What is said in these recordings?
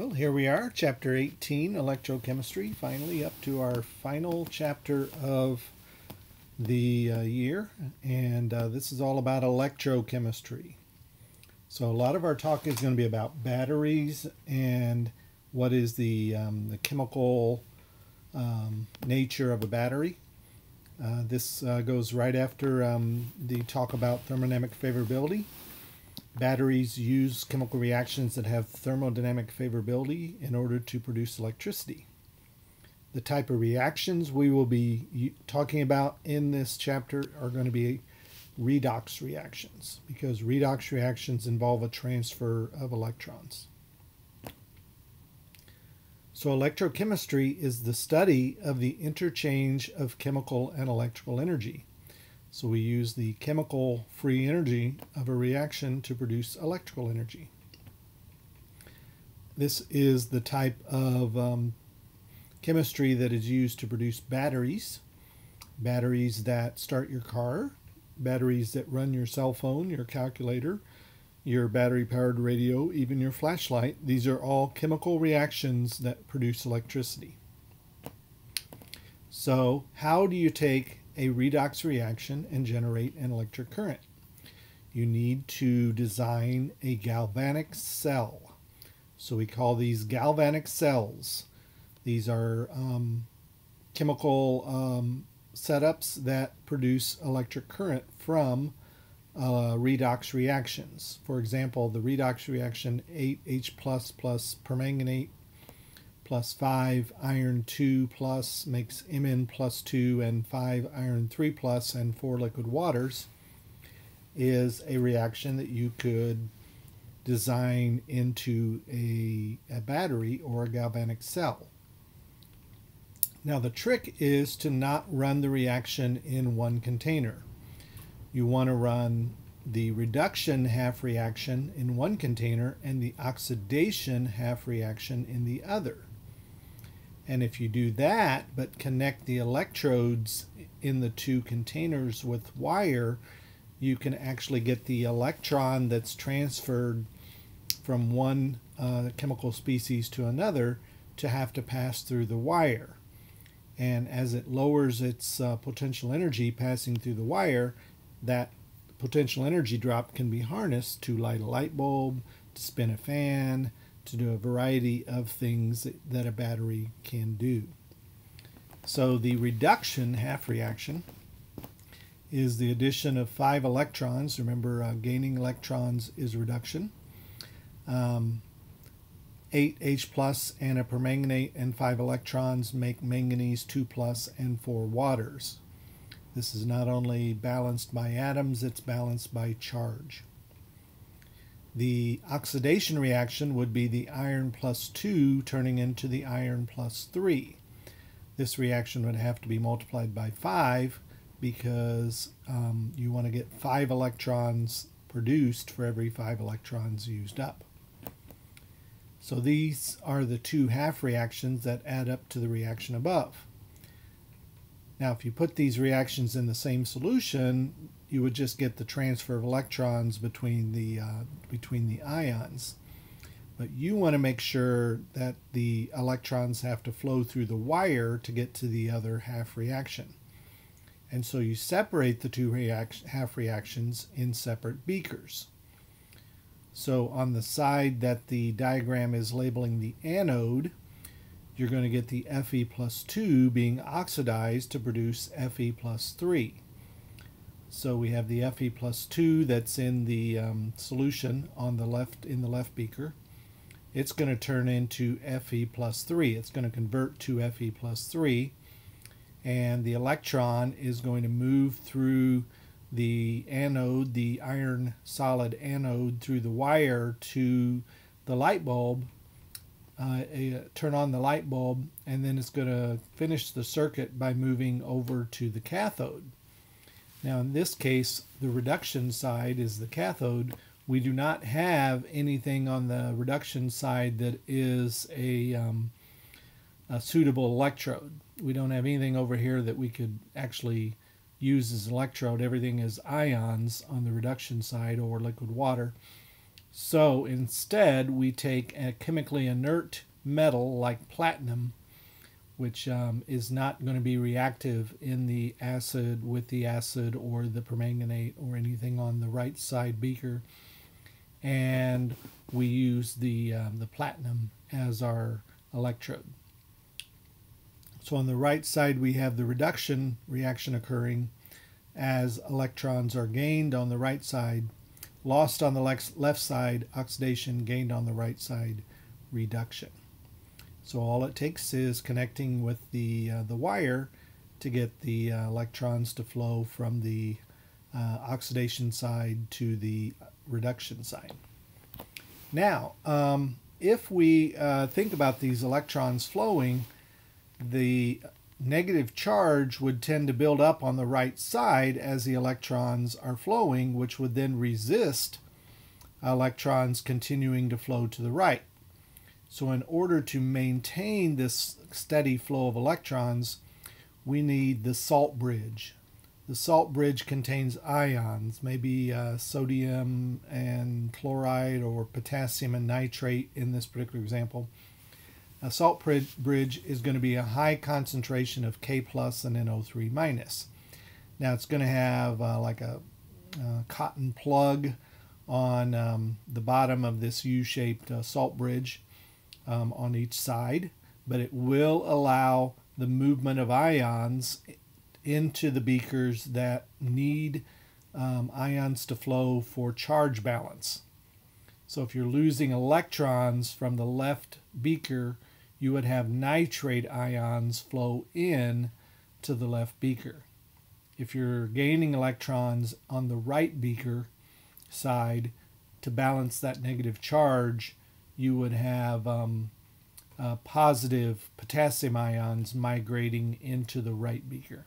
Well, here we are, chapter 18, electrochemistry, finally up to our final chapter of the uh, year. And uh, this is all about electrochemistry. So, a lot of our talk is going to be about batteries and what is the, um, the chemical um, nature of a battery. Uh, this uh, goes right after um, the talk about thermodynamic favorability. Batteries use chemical reactions that have thermodynamic favorability in order to produce electricity. The type of reactions we will be talking about in this chapter are going to be redox reactions because redox reactions involve a transfer of electrons. So, electrochemistry is the study of the interchange of chemical and electrical energy. So we use the chemical free energy of a reaction to produce electrical energy. This is the type of um, chemistry that is used to produce batteries, batteries that start your car, batteries that run your cell phone, your calculator, your battery powered radio, even your flashlight. These are all chemical reactions that produce electricity. So, how do you take a redox reaction and generate an electric current. You need to design a galvanic cell. So we call these galvanic cells. These are um, chemical um, setups that produce electric current from uh, redox reactions. For example, the redox reaction 8H plus plus permanganate plus 5 iron 2 plus makes Mn plus 2 and 5 iron 3 plus and 4 liquid waters is a reaction that you could design into a, a battery or a galvanic cell. Now the trick is to not run the reaction in one container. You want to run the reduction half reaction in one container and the oxidation half reaction in the other. And if you do that, but connect the electrodes in the two containers with wire, you can actually get the electron that's transferred from one uh, chemical species to another to have to pass through the wire. And as it lowers its uh, potential energy passing through the wire, that potential energy drop can be harnessed to light a light bulb, to spin a fan, to do a variety of things that a battery can do. So the reduction half reaction is the addition of five electrons. Remember, uh, gaining electrons is reduction. Um, 8H plus and a permanganate and 5 electrons make manganese 2 plus and 4 waters. This is not only balanced by atoms, it's balanced by charge. The oxidation reaction would be the iron plus 2 turning into the iron plus 3. This reaction would have to be multiplied by 5 because um, you want to get 5 electrons produced for every 5 electrons used up. So these are the two half reactions that add up to the reaction above. Now if you put these reactions in the same solution, you would just get the transfer of electrons between the uh, between the ions. But you want to make sure that the electrons have to flow through the wire to get to the other half reaction. And so you separate the two reaction, half reactions in separate beakers. So on the side that the diagram is labeling the anode, you're going to get the Fe plus 2 being oxidized to produce Fe plus 3. So we have the Fe plus 2 that's in the um, solution on the left in the left beaker. It's going to turn into Fe plus 3. It's going to convert to Fe plus 3 and the electron is going to move through the anode, the iron solid anode, through the wire to the light bulb, uh, a, turn on the light bulb, and then it's going to finish the circuit by moving over to the cathode. Now in this case, the reduction side is the cathode. We do not have anything on the reduction side that is a, um, a suitable electrode. We don't have anything over here that we could actually use as electrode. Everything is ions on the reduction side or liquid water. So instead, we take a chemically inert metal like platinum, which um, is not going to be reactive in the acid with the acid or the permanganate or anything on the right side beaker. And we use the, um, the platinum as our electrode. So on the right side, we have the reduction reaction occurring as electrons are gained on the right side, lost on the left side, oxidation gained on the right side, reduction. So all it takes is connecting with the, uh, the wire to get the uh, electrons to flow from the uh, oxidation side to the reduction side. Now, um, if we uh, think about these electrons flowing, the negative charge would tend to build up on the right side as the electrons are flowing, which would then resist electrons continuing to flow to the right. So in order to maintain this steady flow of electrons, we need the salt bridge. The salt bridge contains ions, maybe uh, sodium and chloride or potassium and nitrate in this particular example. A salt bridge is going to be a high concentration of K plus and NO3 minus. Now it's going to have uh, like a, a, cotton plug on um, the bottom of this U-shaped uh, salt bridge um, on each side, but it will allow the movement of ions into the beakers that need um, ions to flow for charge balance. So if you're losing electrons from the left beaker, you would have nitrate ions flow in to the left beaker. If you're gaining electrons on the right beaker side to balance that negative charge, you would have um, uh, positive potassium ions migrating into the right beaker.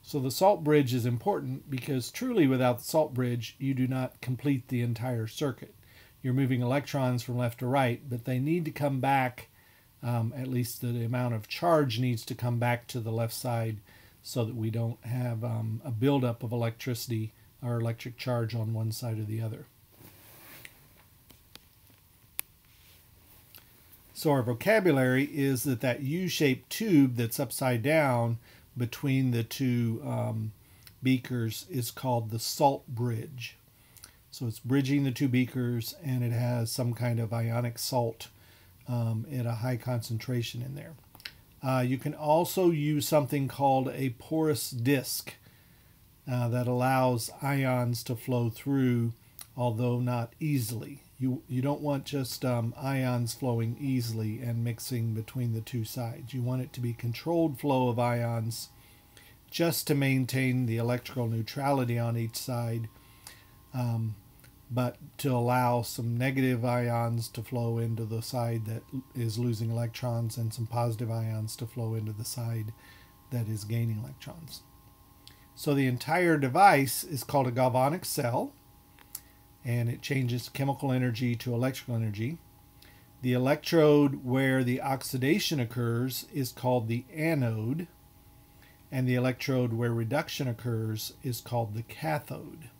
So the salt bridge is important because truly without the salt bridge, you do not complete the entire circuit. You're moving electrons from left to right, but they need to come back um, at least the amount of charge needs to come back to the left side so that we don't have um, a buildup of electricity or electric charge on one side or the other. So our vocabulary is that that U-shaped tube that's upside down between the two um, beakers is called the salt bridge. So it's bridging the two beakers and it has some kind of ionic salt um, at a high concentration in there. Uh, you can also use something called a porous disc uh, that allows ions to flow through, although not easily. You, you don't want just um, ions flowing easily and mixing between the two sides. You want it to be controlled flow of ions just to maintain the electrical neutrality on each side. Um, but to allow some negative ions to flow into the side that is losing electrons and some positive ions to flow into the side that is gaining electrons. So the entire device is called a galvanic cell and it changes chemical energy to electrical energy. The electrode where the oxidation occurs is called the anode and the electrode where reduction occurs is called the cathode.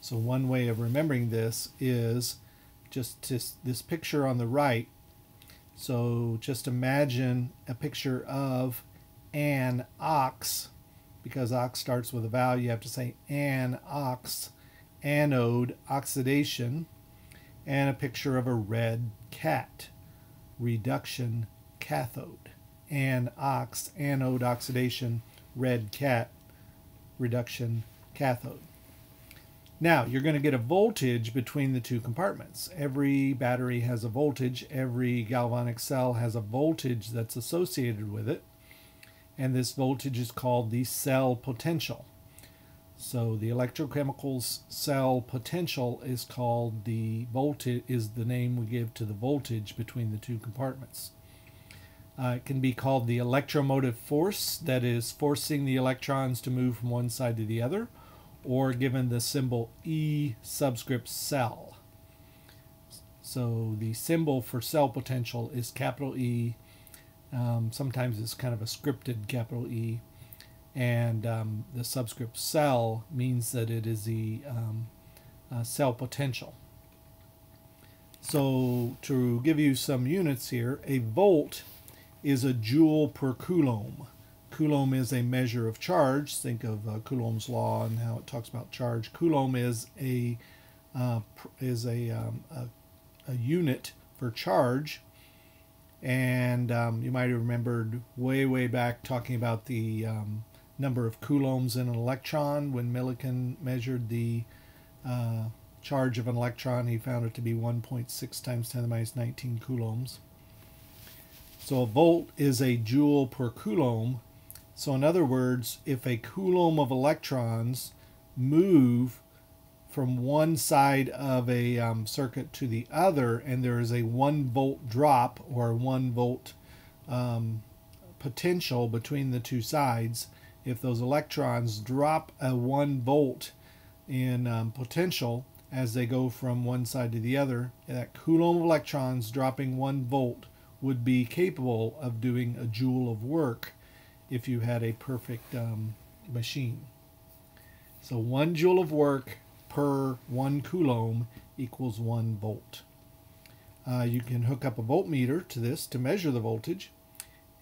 So one way of remembering this is just this picture on the right. So just imagine a picture of an ox, because ox starts with a vowel, you have to say an ox, anode, oxidation, and a picture of a red cat, reduction, cathode. An ox, anode, oxidation, red cat, reduction, cathode. Now, you're going to get a voltage between the two compartments. Every battery has a voltage. Every galvanic cell has a voltage that's associated with it. And this voltage is called the cell potential. So the electrochemical cell potential is called the voltage is the name we give to the voltage between the two compartments. Uh, it can be called the electromotive force that is forcing the electrons to move from one side to the other or given the symbol E subscript cell. So the symbol for cell potential is capital E. Um, sometimes it's kind of a scripted capital E. And um, the subscript cell means that it is the um, uh, cell potential. So to give you some units here, a volt is a joule per coulomb. Coulomb is a measure of charge. Think of uh, Coulomb's law and how it talks about charge. Coulomb is a uh, is a, um, a, a unit for charge, and um, you might have remembered way way back talking about the um, number of coulombs in an electron when Millikan measured the uh, charge of an electron. He found it to be 1.6 times 10 to the minus 19 coulombs. So a volt is a joule per coulomb. So in other words, if a coulomb of electrons move from one side of a um, circuit to the other and there is a one volt drop or one volt um, potential between the two sides, if those electrons drop a one volt in um, potential as they go from one side to the other, that coulomb of electrons dropping one volt would be capable of doing a joule of work if you had a perfect um, machine. So one joule of work per one coulomb equals one volt. Uh, you can hook up a voltmeter to this to measure the voltage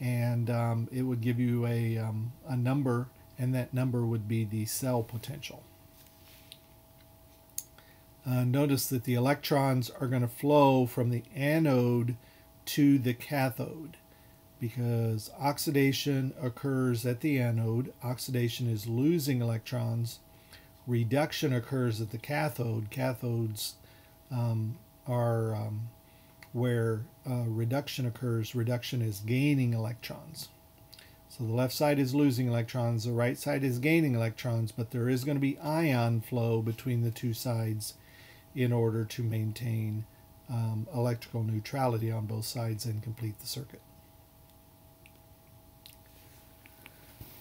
and um, it would give you a, um, a number and that number would be the cell potential. Uh, notice that the electrons are going to flow from the anode to the cathode because oxidation occurs at the anode. Oxidation is losing electrons. Reduction occurs at the cathode. Cathodes um, are um, where uh, reduction occurs. Reduction is gaining electrons. So the left side is losing electrons, the right side is gaining electrons, but there is going to be ion flow between the two sides in order to maintain um, electrical neutrality on both sides and complete the circuit.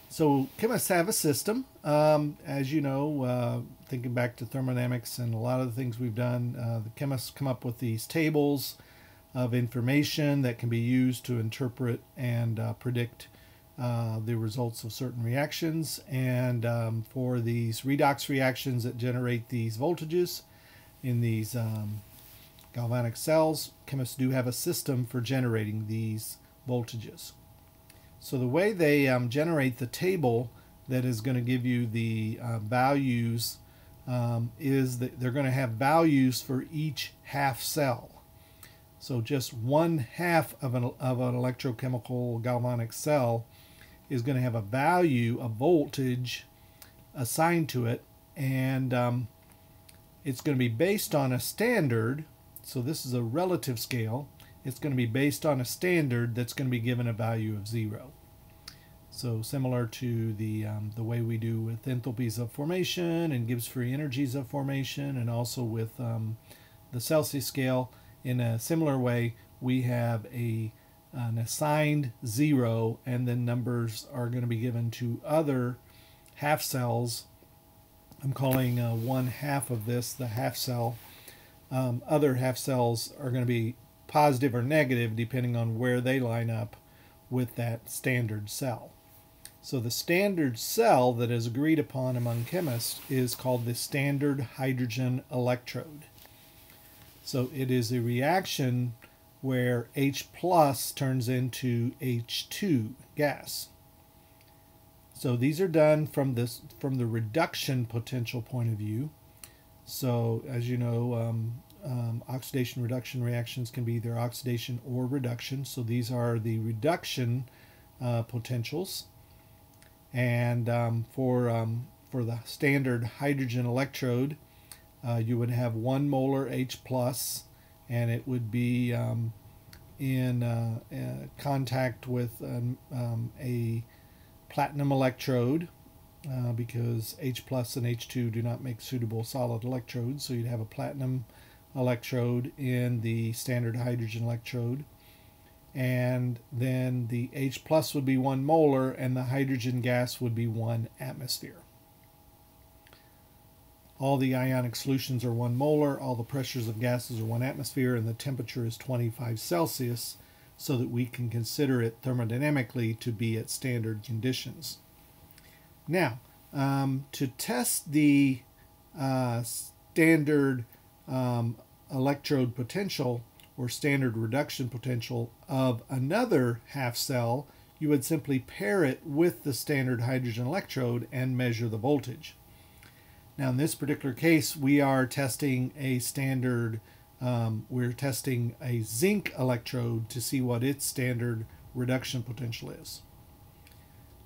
So chemists have a system. Um, as you know, uh, thinking back to thermodynamics and a lot of the things we've done, uh, the chemists come up with these tables of information that can be used to interpret and uh, predict uh, the results of certain reactions. And um, for these redox reactions that generate these voltages in these um, galvanic cells, chemists do have a system for generating these voltages. So the way they um, generate the table that is going to give you the uh, values um, is that they're going to have values for each half cell. So just one half of an, of an electrochemical galvanic cell is going to have a value, a voltage assigned to it, and um, it's going to be based on a standard. So this is a relative scale. It's going to be based on a standard that's going to be given a value of zero. So similar to the, um, the way we do with enthalpies of formation and Gibbs free energies of formation and also with um, the Celsius scale, in a similar way, we have a an assigned zero and then numbers are going to be given to other half cells. I'm calling uh, one half of this the half cell. Um, other half cells are going to be positive or negative depending on where they line up with that standard cell. So the standard cell that is agreed upon among chemists is called the standard hydrogen electrode. So it is a reaction where H plus turns into H2 gas. So these are done from this from the reduction potential point of view. So as you know, um, um, oxidation reduction reactions can be either oxidation or reduction. So these are the reduction uh, potentials. And um, for, um, for the standard hydrogen electrode, uh, you would have one molar H plus, and it would be um, in uh, uh, contact with um, um, a platinum electrode uh, because H plus and H2 do not make suitable solid electrodes. So you'd have a platinum electrode in the standard hydrogen electrode and then the H plus would be one molar and the hydrogen gas would be one atmosphere. All the ionic solutions are one molar, all the pressures of gases are one atmosphere, and the temperature is 25 Celsius so that we can consider it thermodynamically to be at standard conditions. Now, um, to test the uh, standard um, electrode potential or standard reduction potential of another half cell, you would simply pair it with the standard hydrogen electrode and measure the voltage. Now in this particular case, we are testing a standard, um, we're testing a zinc electrode to see what its standard reduction potential is.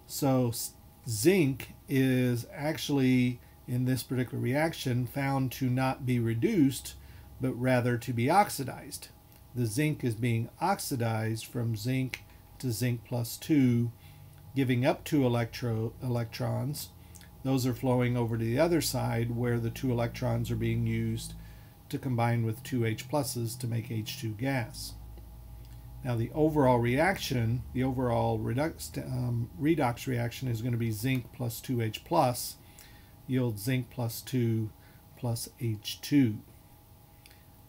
So zinc is actually, in this particular reaction, found to not be reduced, but rather to be oxidized. The zinc is being oxidized from zinc to zinc plus 2, giving up two electro electrons. Those are flowing over to the other side where the two electrons are being used to combine with two H pluses to make H2 gas. Now the overall reaction, the overall redox, um, redox reaction is going to be zinc plus 2H plus yields zinc plus 2 plus H2.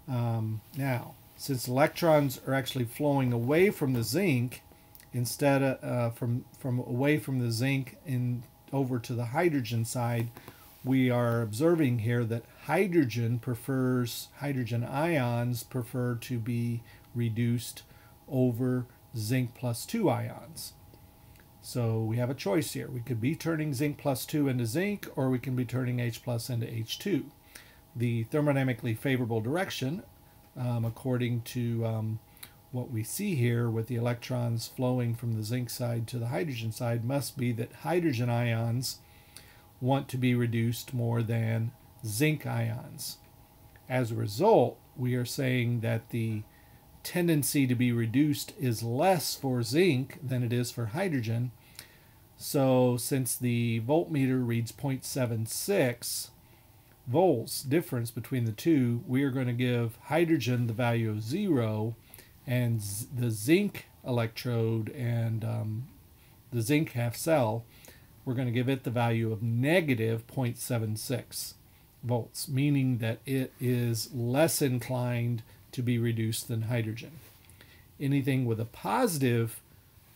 Um, now, since electrons are actually flowing away from the zinc, instead of uh, from, from away from the zinc and over to the hydrogen side, we are observing here that hydrogen prefers, hydrogen ions prefer to be reduced over zinc plus 2 ions. So we have a choice here. We could be turning zinc plus 2 into zinc, or we can be turning H plus into H2. The thermodynamically favorable direction, um, according to um, what we see here with the electrons flowing from the zinc side to the hydrogen side, must be that hydrogen ions want to be reduced more than zinc ions. As a result, we are saying that the tendency to be reduced is less for zinc than it is for hydrogen. So since the voltmeter reads 0.76 volts difference between the two, we are going to give hydrogen the value of zero and the zinc electrode and um, the zinc half cell, we're going to give it the value of negative 0.76 volts, meaning that it is less inclined to be reduced than hydrogen. Anything with a positive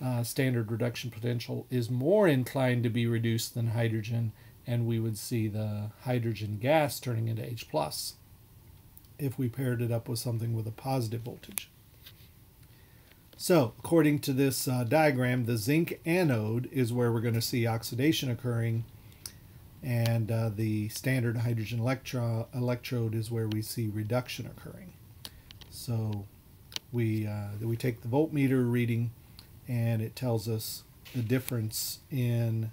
uh, standard reduction potential is more inclined to be reduced than hydrogen, and we would see the hydrogen gas turning into H plus if we paired it up with something with a positive voltage. So, according to this uh, diagram, the zinc anode is where we're going to see oxidation occurring, and uh, the standard hydrogen electro electrode is where we see reduction occurring. So we, uh, we take the voltmeter reading and it tells us the difference in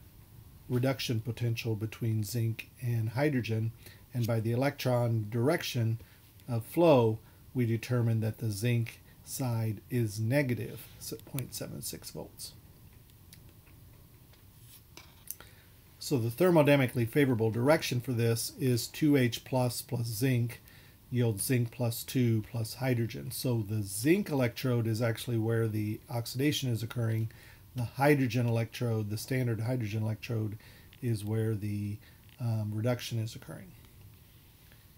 reduction potential between zinc and hydrogen. And by the electron direction of flow, we determine that the zinc side is negative 0.76 volts. So the thermodynamically favorable direction for this is 2H plus plus zinc yields zinc plus 2 plus hydrogen. So the zinc electrode is actually where the oxidation is occurring. The hydrogen electrode, the standard hydrogen electrode, is where the um, reduction is occurring.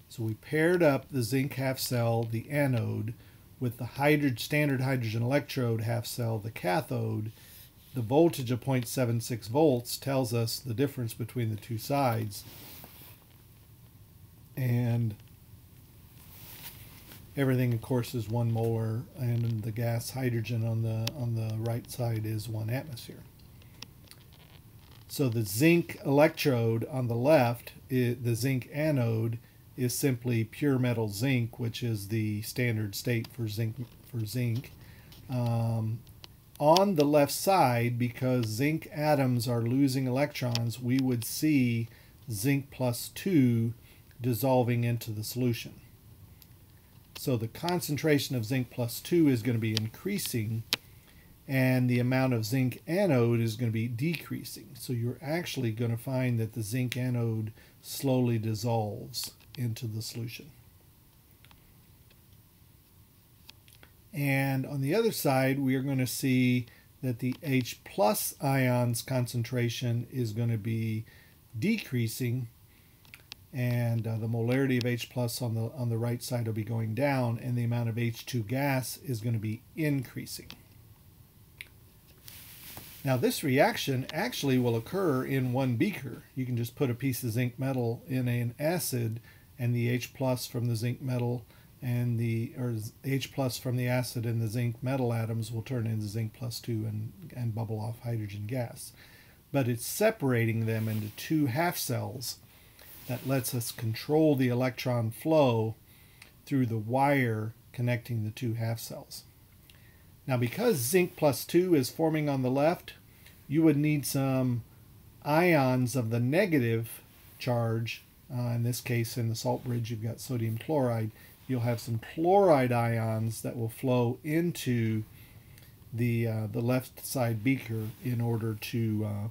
So we paired up the zinc half cell, the anode, with the hydrogen, standard hydrogen electrode half cell, the cathode. The voltage of 0.76 volts tells us the difference between the two sides. And everything of course is one molar and the gas hydrogen on the on the right side is one atmosphere so the zinc electrode on the left the zinc anode is simply pure metal zinc which is the standard state for zinc for zinc. Um, on the left side because zinc atoms are losing electrons we would see zinc plus 2 dissolving into the solution. So the concentration of zinc plus 2 is going to be increasing and the amount of zinc anode is going to be decreasing. So you're actually going to find that the zinc anode slowly dissolves into the solution. And on the other side, we are going to see that the H plus ions concentration is going to be decreasing and uh, the molarity of H plus on the on the right side will be going down and the amount of H2 gas is going to be increasing. Now this reaction actually will occur in one beaker. You can just put a piece of zinc metal in an acid and the H plus from the zinc metal and the or H plus from the acid and the zinc metal atoms will turn into zinc plus 2 and, and bubble off hydrogen gas. But it's separating them into two half cells that lets us control the electron flow through the wire connecting the two half cells. Now because zinc plus 2 is forming on the left, you would need some ions of the negative charge. Uh, in this case, in the salt bridge, you've got sodium chloride you'll have some chloride ions that will flow into the uh, the left side beaker in order to uh,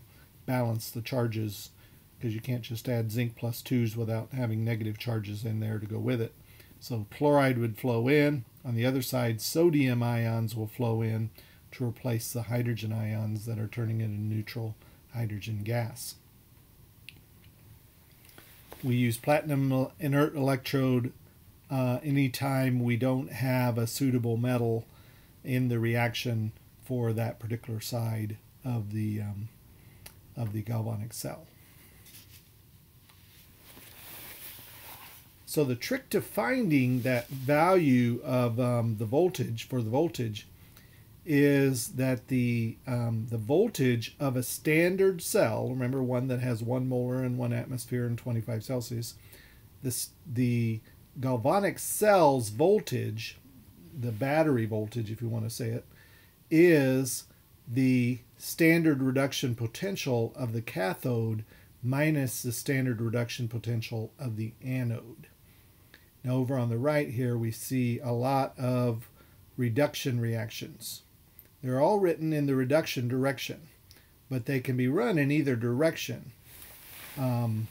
balance the charges because you can't just add zinc plus 2s without having negative charges in there to go with it. So chloride would flow in. On the other side, sodium ions will flow in to replace the hydrogen ions that are turning into neutral hydrogen gas. We use platinum inert electrode uh, anytime we don't have a suitable metal in the reaction for that particular side of the um, of the galvanic cell. So the trick to finding that value of um, the voltage for the voltage is that the um, the voltage of a standard cell, remember one that has one molar and one atmosphere and 25 Celsius, this the galvanic cell's voltage, the battery voltage, if you want to say it, is the standard reduction potential of the cathode minus the standard reduction potential of the anode. Now over on the right here we see a lot of reduction reactions. They're all written in the reduction direction, but they can be run in either direction. Um,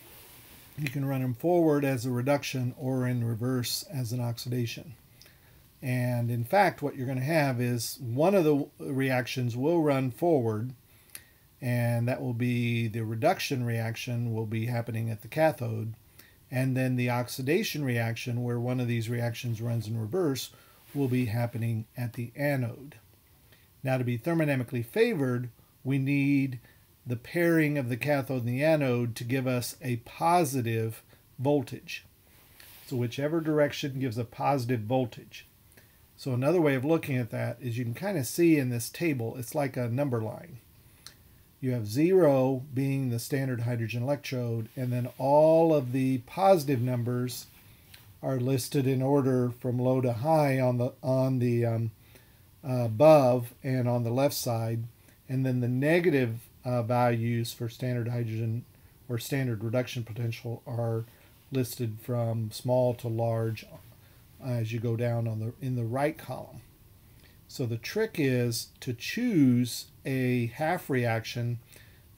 you can run them forward as a reduction or in reverse as an oxidation. And in fact, what you're going to have is one of the reactions will run forward, and that will be the reduction reaction will be happening at the cathode. And then the oxidation reaction, where one of these reactions runs in reverse, will be happening at the anode. Now, to be thermodynamically favored, we need the pairing of the cathode and the anode to give us a positive voltage. So whichever direction gives a positive voltage. So another way of looking at that is you can kind of see in this table, it's like a number line. You have zero being the standard hydrogen electrode, and then all of the positive numbers are listed in order from low to high on the on the um, uh, above and on the left side, and then the negative uh, values for standard hydrogen or standard reduction potential are listed from small to large as you go down on the in the right column. So the trick is to choose a half reaction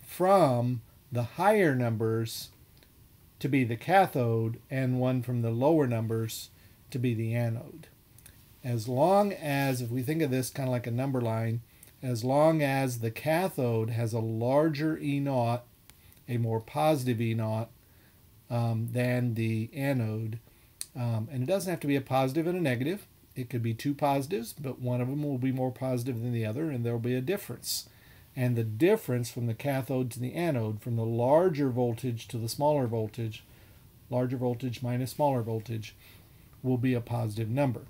from the higher numbers to be the cathode and one from the lower numbers to be the anode. As long as, if we think of this kind of like a number line, as long as the cathode has a larger E naught, a more positive E naught um, than the anode. Um, and it doesn't have to be a positive and a negative. It could be two positives, but one of them will be more positive than the other, and there will be a difference. And the difference from the cathode to the anode, from the larger voltage to the smaller voltage, larger voltage minus smaller voltage, will be a positive number.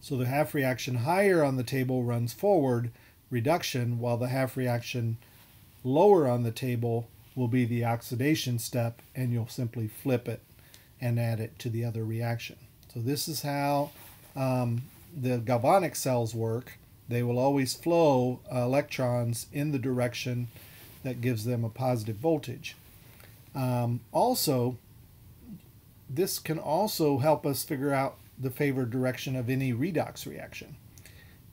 So the half reaction higher on the table runs forward reduction, while the half reaction lower on the table will be the oxidation step, and you'll simply flip it and add it to the other reaction. So this is how um, the galvanic cells work. They will always flow uh, electrons in the direction that gives them a positive voltage. Um, also, this can also help us figure out the favored direction of any redox reaction.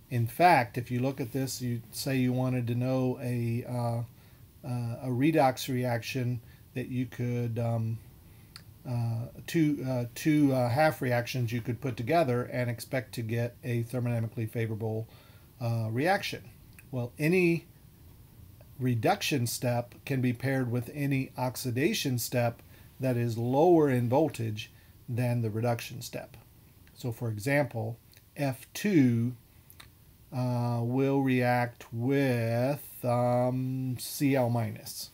In fact, if you look at this, you say you wanted to know a, uh, uh, a redox reaction that you could, um, uh, two, uh, two uh, half reactions you could put together and expect to get a thermodynamically favorable reaction. Well, any reduction step can be paired with any oxidation step that is lower in voltage than the reduction step. So for example, F2 uh, will react with um, Cl minus.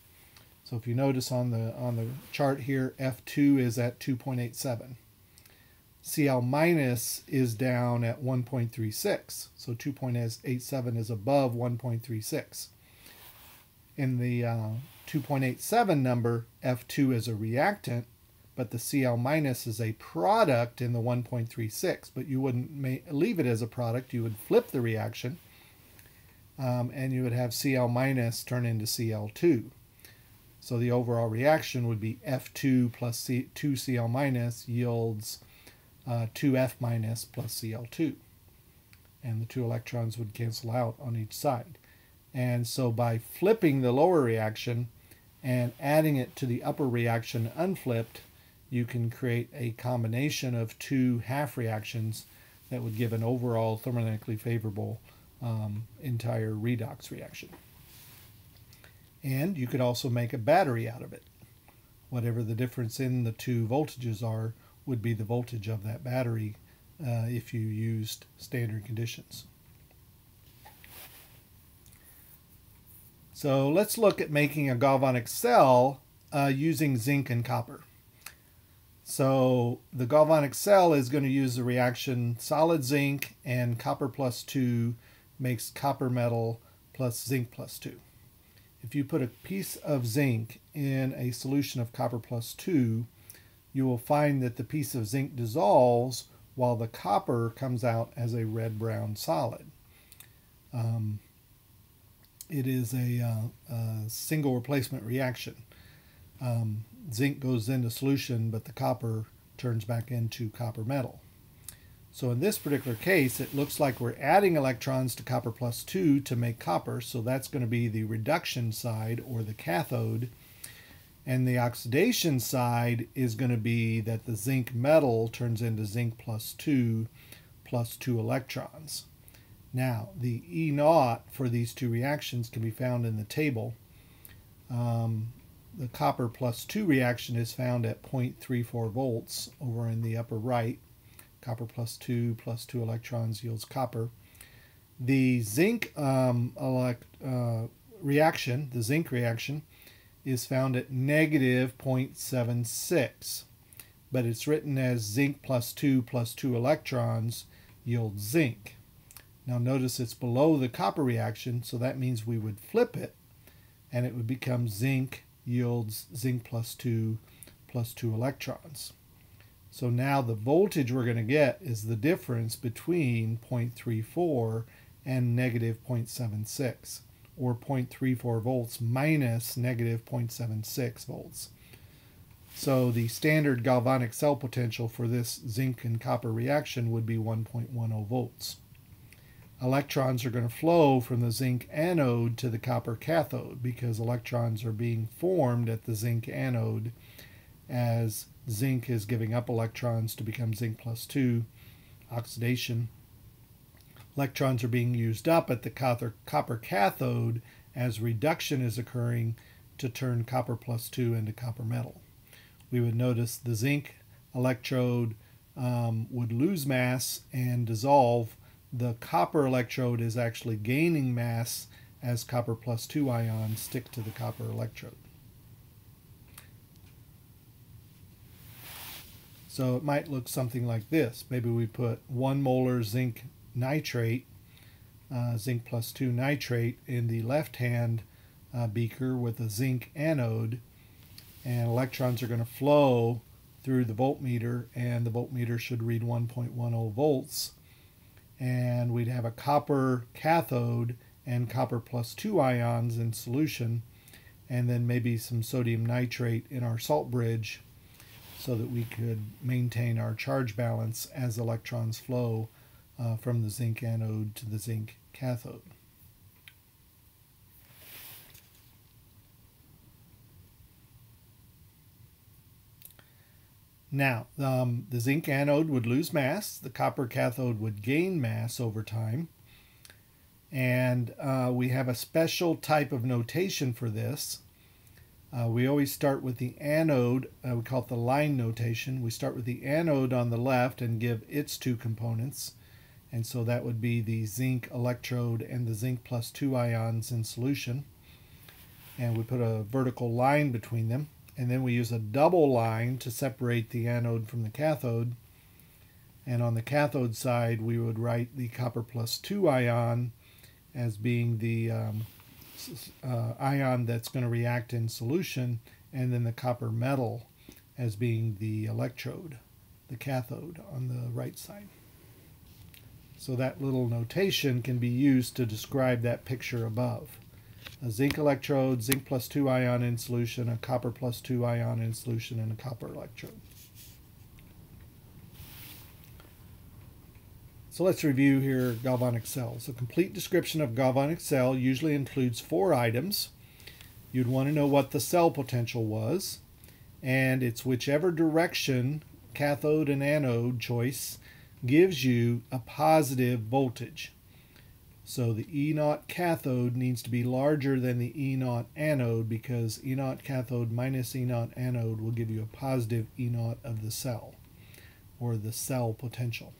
So if you notice on the on the chart here, F2 is at 2.87. Cl minus is down at 1.36. So 2.87 is above 1.36. In the uh, 2.87 number, F2 is a reactant, but the Cl minus is a product in the 1.36. But you wouldn't leave it as a product. You would flip the reaction, um, and you would have Cl minus turn into Cl2. So the overall reaction would be F2 plus C, 2Cl minus yields uh, 2F minus plus Cl2. And the two electrons would cancel out on each side. And so by flipping the lower reaction and adding it to the upper reaction unflipped, you can create a combination of two half reactions that would give an overall thermodynamically favorable um, entire redox reaction. And you could also make a battery out of it. Whatever the difference in the two voltages are would be the voltage of that battery uh, if you used standard conditions. So let's look at making a galvanic cell uh, using zinc and copper. So the galvanic cell is going to use the reaction solid zinc and copper plus 2 makes copper metal plus zinc plus 2 if you put a piece of zinc in a solution of copper plus 2, you will find that the piece of zinc dissolves while the copper comes out as a red-brown solid. Um, it is a, uh, a, single replacement reaction. Um, zinc goes into solution, but the copper turns back into copper metal. So in this particular case, it looks like we're adding electrons to copper plus 2 to make copper. So that's going to be the reduction side or the cathode. And the oxidation side is going to be that the zinc metal turns into zinc plus 2 plus 2 electrons. Now, the E naught for these two reactions can be found in the table. Um, the copper plus 2 reaction is found at 0.34 volts over in the upper right. Copper plus 2 plus 2 electrons yields copper. The zinc um, elect, uh, reaction, the zinc reaction, is found at negative 0.76, but it's written as zinc plus 2 plus 2 electrons yields zinc. Now notice it's below the copper reaction, so that means we would flip it, and it would become zinc yields zinc plus 2 plus 2 electrons. So now the voltage we're going to get is the difference between 0.34 and negative 0.76, or 0.34 volts minus negative 0.76 volts. So the standard galvanic cell potential for this zinc and copper reaction would be 1.10 volts. Electrons are going to flow from the zinc anode to the copper cathode because electrons are being formed at the zinc anode as zinc is giving up electrons to become zinc plus 2, oxidation. Electrons are being used up at the copper, cathode as reduction is occurring to turn copper plus 2 into copper metal. We would notice the zinc electrode um, would lose mass and dissolve. The copper electrode is actually gaining mass as copper plus 2 ions stick to the copper electrode. So it might look something like this. Maybe we put one molar zinc nitrate, uh, zinc plus two nitrate in the left hand uh, beaker with a zinc anode and electrons are going to flow through the voltmeter and the voltmeter should read 1.10 volts and we'd have a copper cathode and copper plus two ions in solution and then maybe some sodium nitrate in our salt bridge so that we could maintain our charge balance as electrons flow uh, from the zinc anode to the zinc cathode. Now, um, the zinc anode would lose mass, the copper cathode would gain mass over time, and uh, we have a special type of notation for this. Uh, we always start with the anode, uh, we call it the line notation. We start with the anode on the left and give its two components. And so that would be the zinc electrode and the zinc plus two ions in solution. And we put a vertical line between them. And then we use a double line to separate the anode from the cathode. And on the cathode side, we would write the copper plus 2 ion as being the um, uh, ion that's going to react in solution, and then the copper metal as being the electrode, the cathode on the right side. So that little notation can be used to describe that picture above. A zinc electrode, zinc plus 2 ion in solution, a copper plus 2 ion in solution, and a copper electrode. So let's review here galvanic cells. A complete description of galvanic cell usually includes four items. You'd want to know what the cell potential was, and it's whichever direction, cathode and anode choice, gives you a positive voltage. So the E naught cathode needs to be larger than the E naught anode because E naught cathode minus E naught anode will give you a positive E naught of the cell or the cell potential.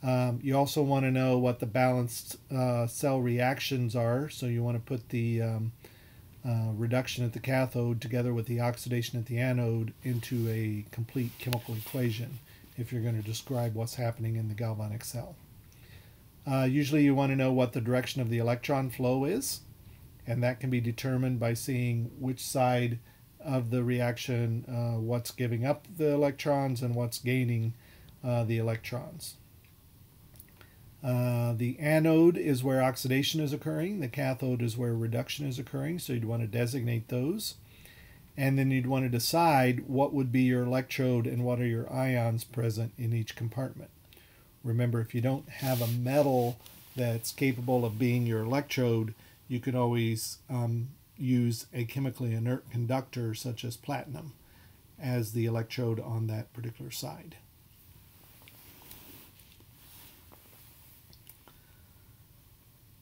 Um, you also want to know what the balanced uh, cell reactions are. So you want to put the um, uh, reduction at the cathode together with the oxidation at the anode into a complete chemical equation if you're going to describe what's happening in the galvanic cell. Uh, usually you want to know what the direction of the electron flow is, and that can be determined by seeing which side of the reaction, uh, what's giving up the electrons and what's gaining uh, the electrons. Uh, the anode is where oxidation is occurring. The cathode is where reduction is occurring, so you'd want to designate those and then you'd want to decide what would be your electrode and what are your ions present in each compartment. Remember, if you don't have a metal that's capable of being your electrode, you can always um, use a chemically inert conductor such as platinum as the electrode on that particular side.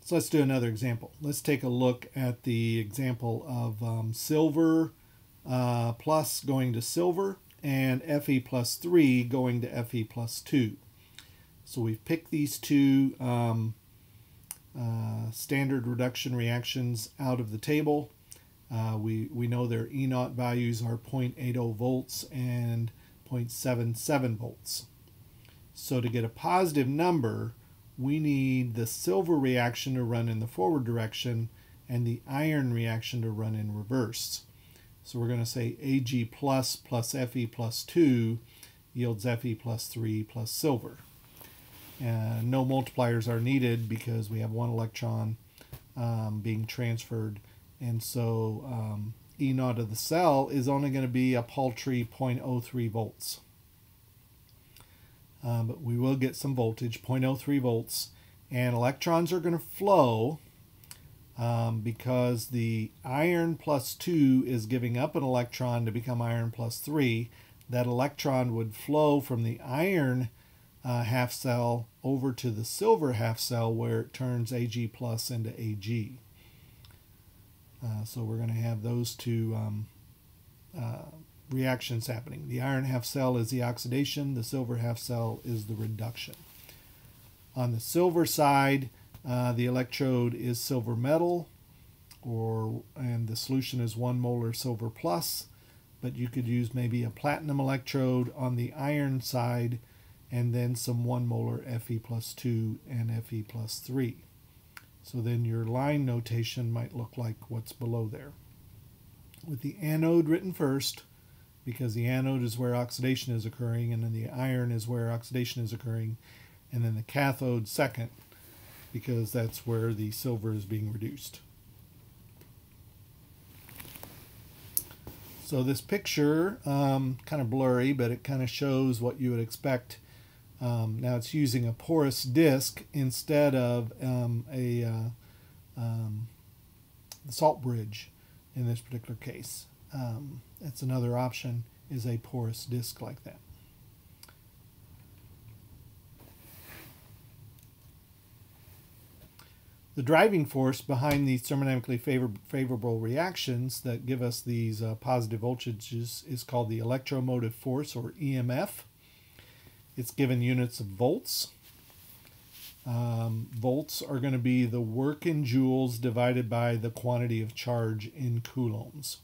So let's do another example. Let's take a look at the example of um, silver uh, plus going to silver and Fe plus 3 going to Fe plus 2. So we've picked these two um, uh, standard reduction reactions out of the table. Uh, we, we know their E naught values are 0.80 volts and 0.77 volts. So to get a positive number, we need the silver reaction to run in the forward direction and the iron reaction to run in reverse. So we're going to say Ag plus plus Fe plus 2 yields Fe plus 3 plus silver. And no multipliers are needed because we have one electron um, being transferred. And so um, E naught of the cell is only going to be a paltry 0.03 volts. Um, but we will get some voltage, 0.03 volts. And electrons are going to flow um, because the iron plus 2 is giving up an electron to become iron plus 3. That electron would flow from the iron uh, half cell over to the silver half cell where it turns Ag plus into Ag. Uh, so we're going to have those two um, uh, reactions happening. The iron half cell is the oxidation, the silver half cell is the reduction. On the silver side, uh, the electrode is silver metal, or and the solution is one molar silver plus, but you could use maybe a platinum electrode on the iron side, and then some one molar Fe plus two and Fe plus three. So then your line notation might look like what's below there. With the anode written first, because the anode is where oxidation is occurring, and then the iron is where oxidation is occurring, and then the cathode second because that's where the silver is being reduced. So this picture, um, kind of blurry, but it kind of shows what you would expect. Um, now it's using a porous disc instead of um, a uh, um, salt bridge in this particular case. Um, that's another option is a porous disc like that. The driving force behind these thermodynamically favor favorable reactions that give us these uh, positive voltages is called the electromotive force or EMF. It's given units of volts. Um, volts are going to be the work in joules divided by the quantity of charge in coulombs.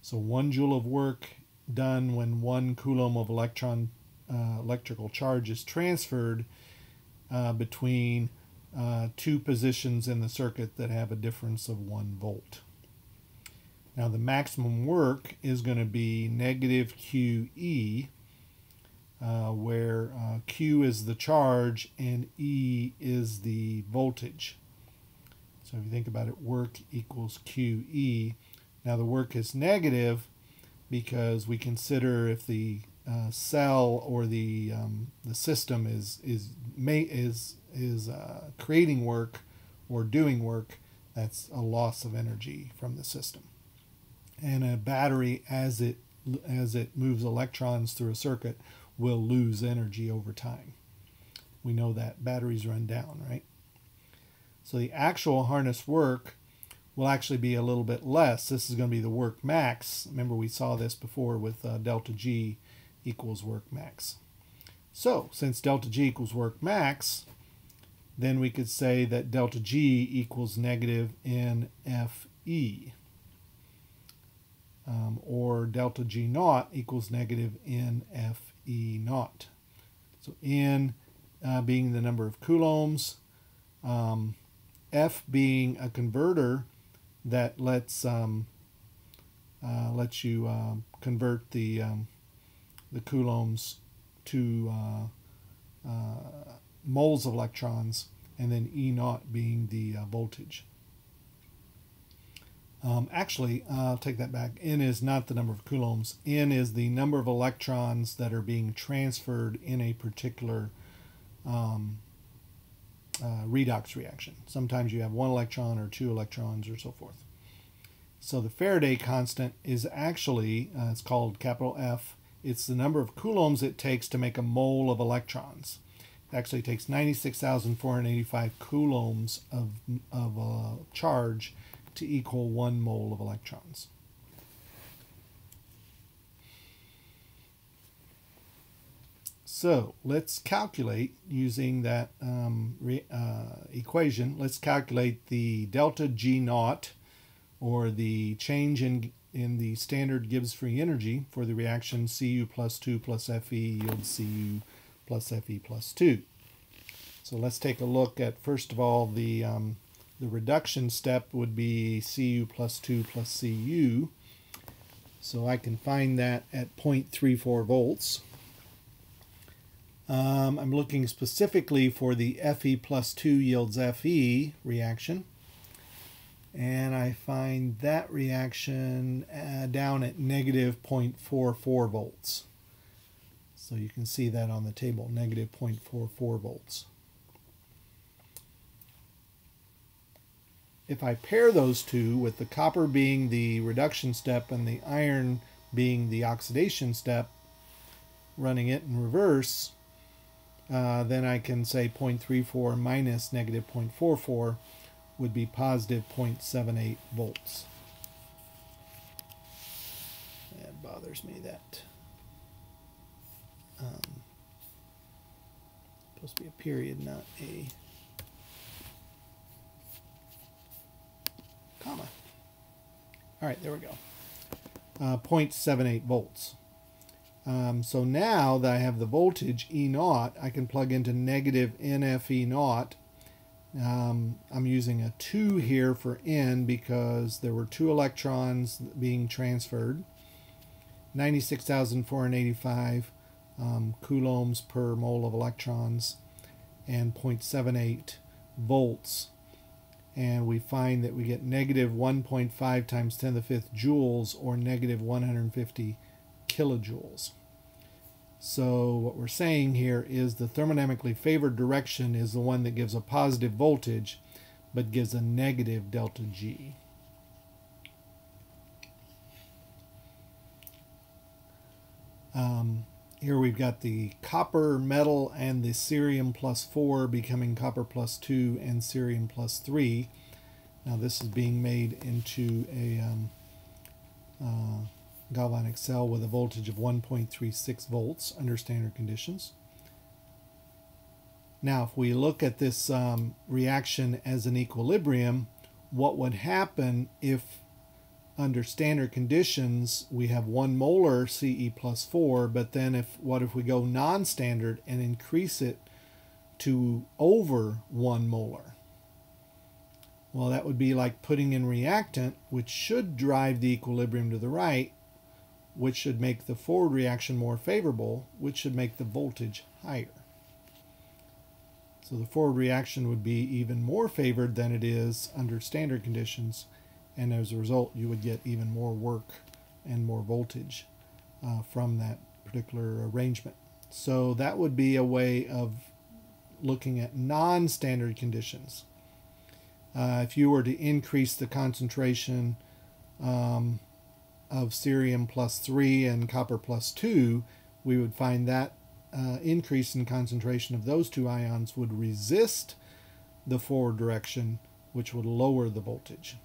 So one joule of work done when one coulomb of electron uh, electrical charge is transferred uh, between uh, two positions in the circuit that have a difference of 1 volt. Now the maximum work is going to be negative QE, uh, where uh, Q is the charge and E is the voltage. So if you think about it, work equals QE. Now the work is negative because we consider if the uh, cell or the um, the system is is may, is is uh, creating work or doing work, that's a loss of energy from the system. And a battery, as it as it moves electrons through a circuit, will lose energy over time. We know that batteries run down, right? So the actual harness work will actually be a little bit less. This is going to be the work max. Remember we saw this before with uh, delta G equals work max. So since delta G equals work max, then we could say that delta G equals negative NFE. Um, or delta G naught equals negative NFE naught. So N uh, being the number of coulombs, um, F being a converter that lets um, uh, lets you uh, convert the um, the coulombs to uh, uh, moles of electrons, and then E naught being the uh, voltage. Um, actually, I'll take that back. N is not the number of coulombs. N is the number of electrons that are being transferred in a particular um, uh, redox reaction. Sometimes you have one electron or two electrons or so forth. So the Faraday constant is actually, uh, it's called capital F, it's the number of coulombs it takes to make a mole of electrons. It actually takes 96,485 coulombs of, of uh, charge to equal one mole of electrons. So let's calculate using that um, uh, equation. Let's calculate the delta G naught or the change in, in the standard Gibbs free energy for the reaction Cu plus 2 plus Fe yields Cu plus Fe plus 2. So let's take a look at first of all the, um, the reduction step would be Cu plus 2 plus Cu. So I can find that at 0.34 volts. Um, I'm looking specifically for the Fe plus 2 yields Fe reaction. And I find that reaction uh, down at negative 0.44 volts. So you can see that on the table, negative 0.44 volts. If I pair those two with the copper being the reduction step and the iron being the oxidation step, running it in reverse, uh, then I can say 0.34 minus negative 0.44 would be positive 0.78 volts. That bothers me that. Um, supposed to be a period, not a comma. All right, there we go. Uh, 0.78 volts. Um, so now that I have the voltage E naught, I can plug into negative NFE naught. Um, I'm using a 2 here for N because there were two electrons being transferred. 96,485 um, coulombs per mole of electrons and 0.78 volts. And we find that we get negative 1.5 times 10 to the 5th joules or negative 150 kilojoules. So what we're saying here is the thermodynamically favored direction is the one that gives a positive voltage but gives a negative delta G. Um, here we've got the copper metal and the cerium plus 4 becoming copper plus 2 and cerium plus 3. Now this is being made into a um, uh, galvanic cell with a voltage of 1.36 volts under standard conditions. Now, if we look at this um, reaction as an equilibrium, what would happen if under standard conditions, we have one molar Ce plus four, but then if what if we go non-standard and increase it to over one molar? Well, that would be like putting in reactant, which should drive the equilibrium to the right, which should make the forward reaction more favorable, which should make the voltage higher. So the forward reaction would be even more favored than it is under standard conditions, and as a result, you would get even more work and more voltage uh, from that particular arrangement. So that would be a way of looking at non-standard conditions. Uh, if you were to increase the concentration um, of cerium plus 3 and copper plus 2, we would find that uh, increase in concentration of those two ions would resist the forward direction, which would lower the voltage.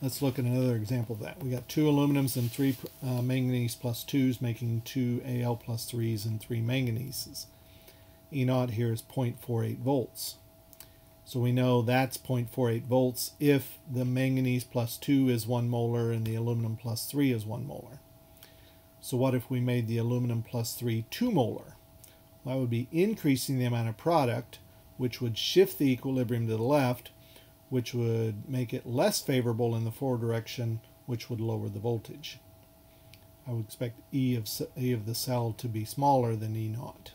Let's look at another example of that. We got two aluminums and three uh, manganese 2s making two Al 3s and three manganeses. E naught here is 0.48 volts. So we know that's 0.48 volts if the manganese plus 2 is 1 molar and the aluminum plus 3 is 1 molar. So what if we made the aluminum plus 3 2 molar? Well, that would be increasing the amount of product, which would shift the equilibrium to the left, which would make it less favorable in the forward direction, which would lower the voltage. I would expect E of, e of the cell to be smaller than E naught.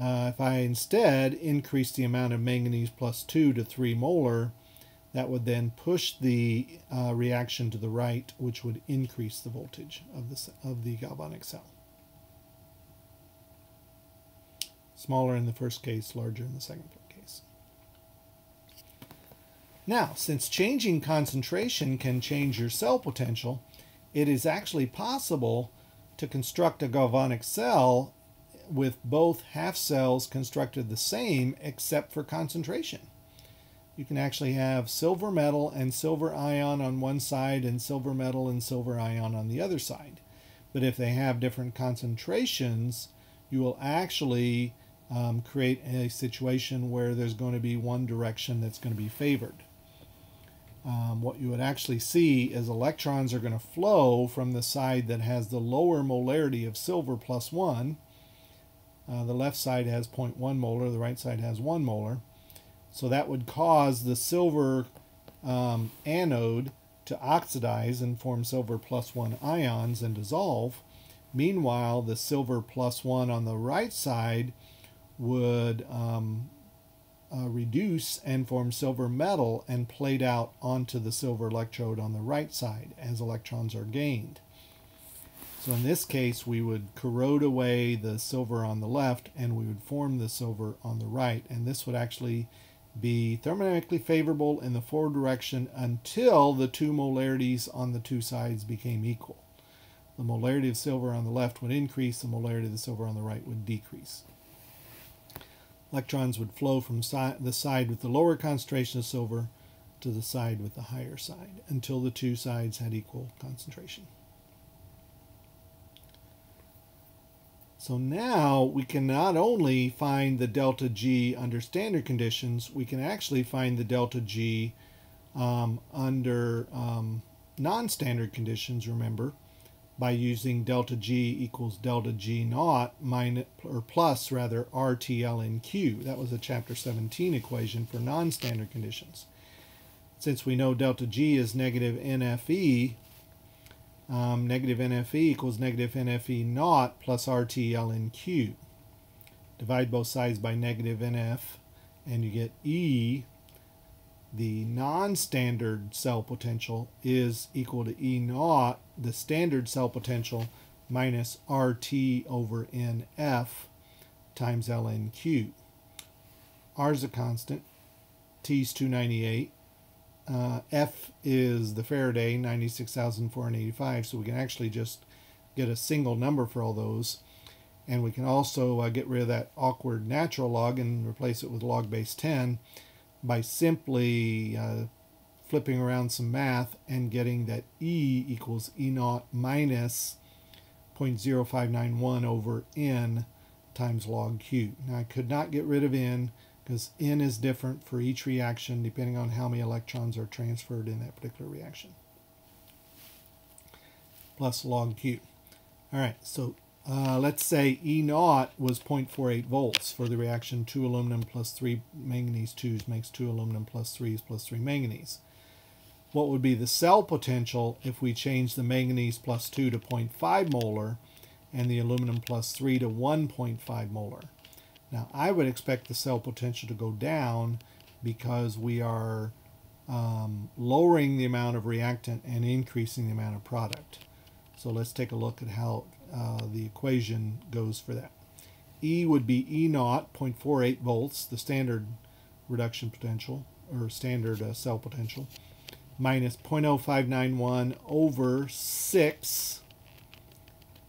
Uh, if I instead increase the amount of manganese plus 2 to 3 molar, that would then push the uh, reaction to the right, which would increase the voltage of the, of the galvanic cell. Smaller in the first case, larger in the second case. Now, since changing concentration can change your cell potential, it is actually possible to construct a galvanic cell with both half cells constructed the same except for concentration. You can actually have silver metal and silver ion on one side and silver metal and silver ion on the other side. But if they have different concentrations, you will actually um, create a situation where there's going to be one direction that's going to be favored. Um, what you would actually see is electrons are going to flow from the side that has the lower molarity of silver plus 1 uh, the left side has 0.1 molar, the right side has 1 molar. So that would cause the silver um, anode to oxidize and form silver plus 1 ions and dissolve. Meanwhile, the silver plus 1 on the right side would um, uh, reduce and form silver metal and plate out onto the silver electrode on the right side as electrons are gained. So in this case, we would corrode away the silver on the left and we would form the silver on the right. And this would actually be thermodynamically favorable in the forward direction until the two molarities on the two sides became equal. The molarity of silver on the left would increase, the molarity of the silver on the right would decrease. Electrons would flow from si the side with the lower concentration of silver to the side with the higher side until the two sides had equal concentration. So now we can not only find the delta G under standard conditions, we can actually find the delta G um, under um, non-standard conditions, remember, by using delta G equals delta G naught minus, or plus rather RTLNQ. That was a chapter 17 equation for non-standard conditions. Since we know delta G is negative NFE, um, negative NFE equals negative NFE naught plus RT ln Q. Divide both sides by negative NF and you get E. The non-standard cell potential is equal to E naught, the standard cell potential, minus RT over NF times ln Q. R is a constant, T is 298, uh, F is the Faraday, 96,485, so we can actually just get a single number for all those. And we can also uh, get rid of that awkward natural log and replace it with log base 10 by simply uh, flipping around some math and getting that E equals E naught minus 0.0591 over N times log Q. Now I could not get rid of N because N is different for each reaction depending on how many electrons are transferred in that particular reaction. Plus log Q. All right, so uh, let's say E naught was 0.48 volts for the reaction 2 aluminum plus 3 manganese 2s makes 2 aluminum plus 3s plus 3 manganese. What would be the cell potential if we change the manganese plus 2 to 0.5 molar and the aluminum plus 3 to 1.5 molar? Now, I would expect the cell potential to go down because we are um, lowering the amount of reactant and increasing the amount of product. So let's take a look at how uh, the equation goes for that. E would be E naught, 0.48 volts, the standard reduction potential, or standard uh, cell potential, minus 0.0591 over 6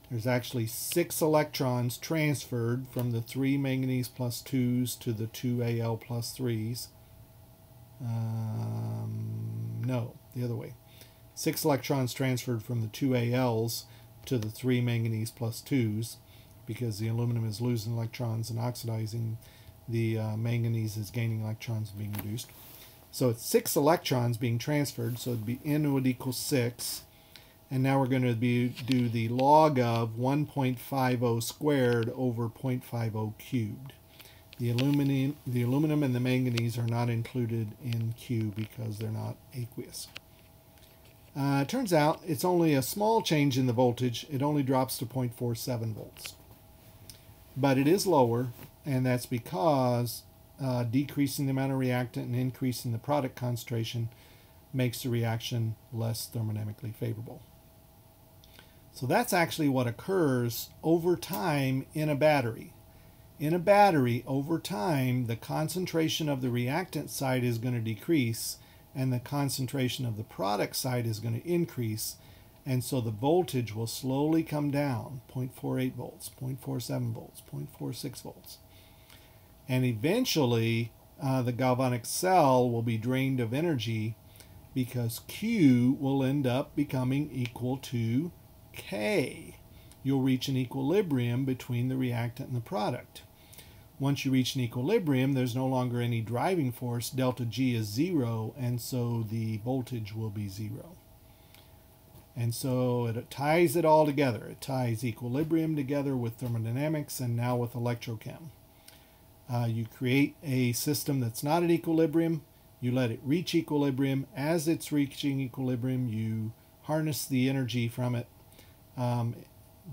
there's actually six electrons transferred from the three manganese plus 2s to the two Al plus 3s. Um, no, the other way. Six electrons transferred from the two Als to the three manganese 2s because the aluminum is losing electrons and oxidizing. The uh, manganese is gaining electrons and being reduced. So it's six electrons being transferred, so it'd be N would equal 6 and now we're going to be, do the log of 1.50 squared over 0.50 cubed. The aluminum, the aluminum and the manganese are not included in Q because they're not aqueous. Uh, it turns out it's only a small change in the voltage. It only drops to 0.47 volts. But it is lower, and that's because uh, decreasing the amount of reactant and increasing the product concentration makes the reaction less thermodynamically favorable. So that's actually what occurs over time in a battery. In a battery, over time, the concentration of the reactant side is going to decrease and the concentration of the product side is going to increase. And so the voltage will slowly come down 0.48 volts, 0.47 volts, 0.46 volts. And eventually, uh, the galvanic cell will be drained of energy because Q will end up becoming equal to K, you'll reach an equilibrium between the reactant and the product. Once you reach an equilibrium, there's no longer any driving force. Delta G is zero, and so the voltage will be zero. And so it ties it all together. It ties equilibrium together with thermodynamics and now with electrochem. Uh, you create a system that's not at equilibrium. You let it reach equilibrium. As it's reaching equilibrium, you harness the energy from it um,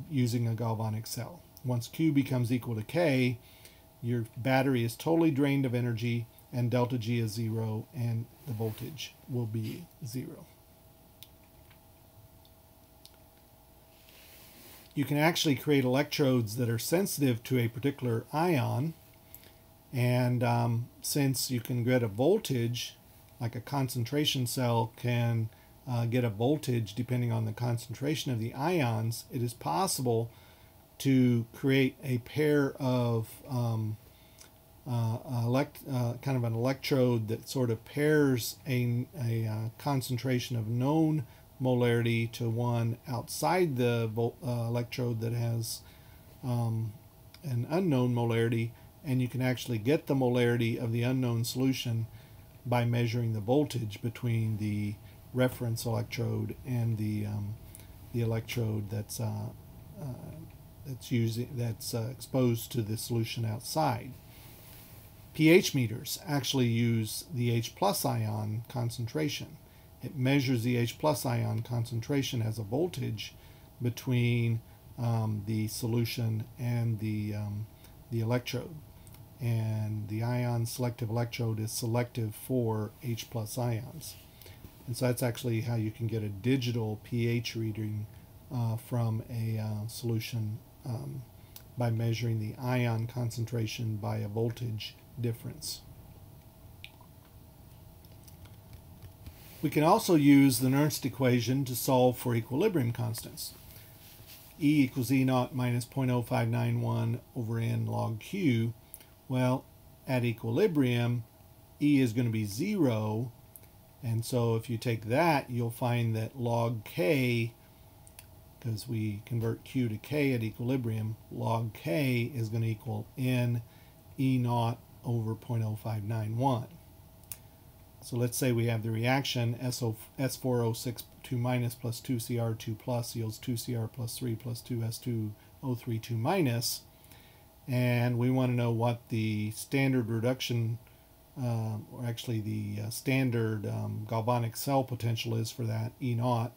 using a galvanic cell. Once Q becomes equal to K, your battery is totally drained of energy and delta G is zero and the voltage will be zero. You can actually create electrodes that are sensitive to a particular ion and um, since you can get a voltage like a concentration cell can uh, get a voltage depending on the concentration of the ions, it is possible to create a pair of um, uh, elect, uh, kind of an electrode that sort of pairs a, a uh, concentration of known molarity to one outside the uh, electrode that has um, an unknown molarity and you can actually get the molarity of the unknown solution by measuring the voltage between the reference electrode and the um, the electrode that's uh, uh, that's using that's uh, exposed to the solution outside. pH meters actually use the H plus ion concentration. It measures the H plus ion concentration as a voltage between um, the solution and the um, the electrode and the ion selective electrode is selective for H plus ions. And so that's actually how you can get a digital pH reading uh, from a uh, solution um, by measuring the ion concentration by a voltage difference. We can also use the Nernst equation to solve for equilibrium constants. E equals E naught minus 0.0591 over N log Q. Well, at equilibrium, E is going to be zero and so if you take that, you'll find that log k, because we convert q to k at equilibrium, log k is going to equal n e naught over 0.0591. So let's say we have the reaction SO, S4062 minus plus 2Cr2 plus yields 2Cr plus 3 plus 2S2032 minus. And we want to know what the standard reduction, uh, or actually the uh, standard um, galvanic cell potential is for that E naught,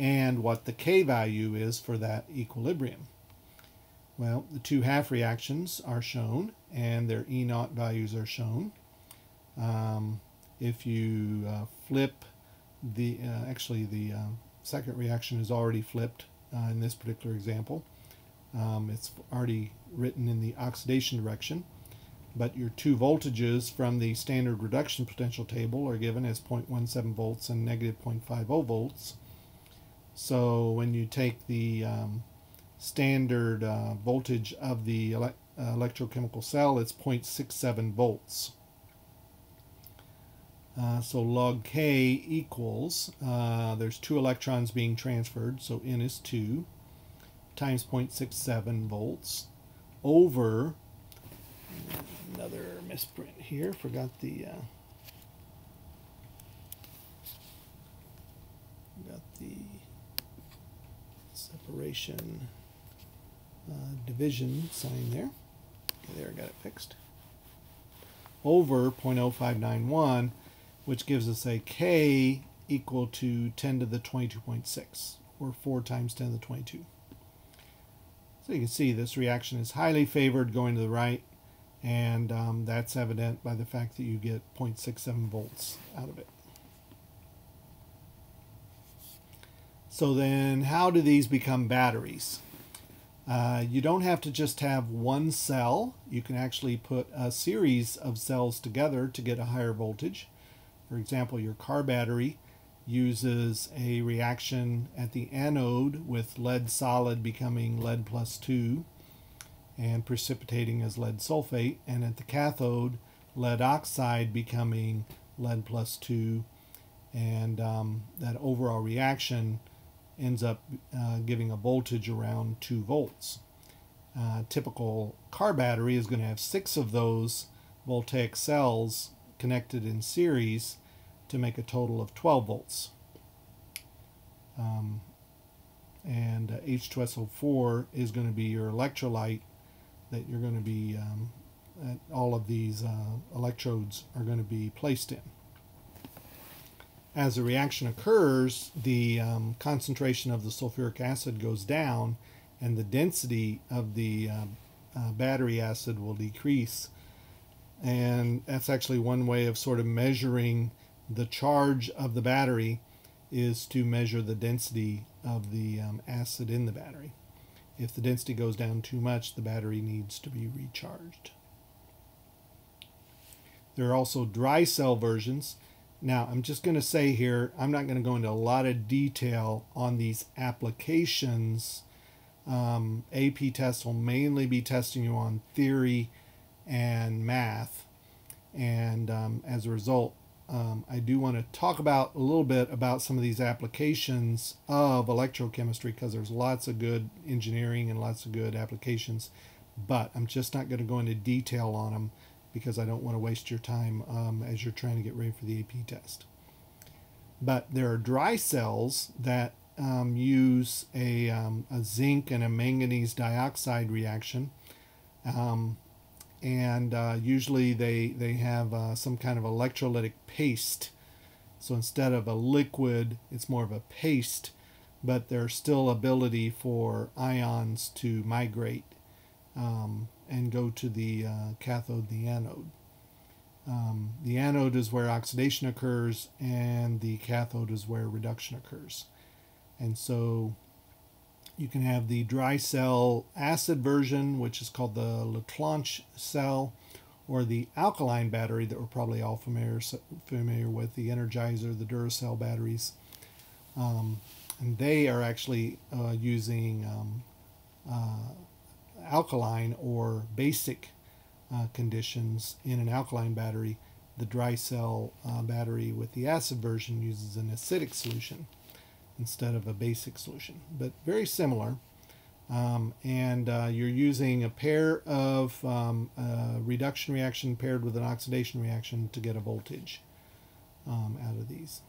and what the K value is for that equilibrium. Well, the two half reactions are shown, and their E naught values are shown. Um, if you uh, flip the, uh, actually the uh, second reaction is already flipped uh, in this particular example. Um, it's already written in the oxidation direction, but your two voltages from the standard reduction potential table are given as 0.17 volts and negative 0.50 volts. So when you take the um, standard uh, voltage of the ele uh, electrochemical cell, it's 0.67 volts. Uh, so log K equals, uh, there's two electrons being transferred, so N is 2, times 0.67 volts, over, another misprint here, forgot the, uh, got the separation uh, division sign there. Okay, there, I got it fixed. Over 0.0591 which gives us a k equal to 10 to the 22.6, or 4 times 10 to the 22. So you can see this reaction is highly favored going to the right, and um, that's evident by the fact that you get 0.67 volts out of it. So then how do these become batteries? Uh, you don't have to just have one cell. You can actually put a series of cells together to get a higher voltage. For example, your car battery uses a reaction at the anode with lead solid becoming lead plus 2 and precipitating as lead sulfate, and at the cathode, lead oxide becoming lead plus 2, and um, that overall reaction ends up uh, giving a voltage around 2 volts. Uh, typical car battery is going to have six of those voltaic cells connected in series to make a total of 12 volts. Um, and uh, H2SO4 is going to be your electrolyte that you're going to be, um, all of these uh, electrodes are going to be placed in. As the reaction occurs, the um, concentration of the sulfuric acid goes down and the density of the uh, uh, battery acid will decrease. And that's actually one way of sort of measuring the charge of the battery is to measure the density of the um, acid in the battery. If the density goes down too much, the battery needs to be recharged. There are also dry cell versions. Now, I'm just going to say here, I'm not going to go into a lot of detail on these applications. Um, AP tests will mainly be testing you on theory and math. And um, as a result, um, I do want to talk about a little bit about some of these applications of electrochemistry because there's lots of good engineering and lots of good applications, but I'm just not going to go into detail on them because I don't want to waste your time um, as you're trying to get ready for the AP test. But there are dry cells that um, use a, um, a, zinc and a manganese dioxide reaction. Um, and uh, usually they they have uh, some kind of electrolytic paste. So instead of a liquid, it's more of a paste, but there's still ability for ions to migrate um, and go to the uh, cathode, the anode. Um, the anode is where oxidation occurs, and the cathode is where reduction occurs. And so you can have the dry cell acid version, which is called the Leclanche cell, or the alkaline battery that we're probably all familiar, familiar with, the Energizer, the Duracell batteries. Um, and they are actually uh, using um, uh, alkaline or basic uh, conditions in an alkaline battery. The dry cell uh, battery with the acid version uses an acidic solution instead of a basic solution, but very similar. Um, and uh, you're using a pair of um, reduction reaction paired with an oxidation reaction to get a voltage um, out of these.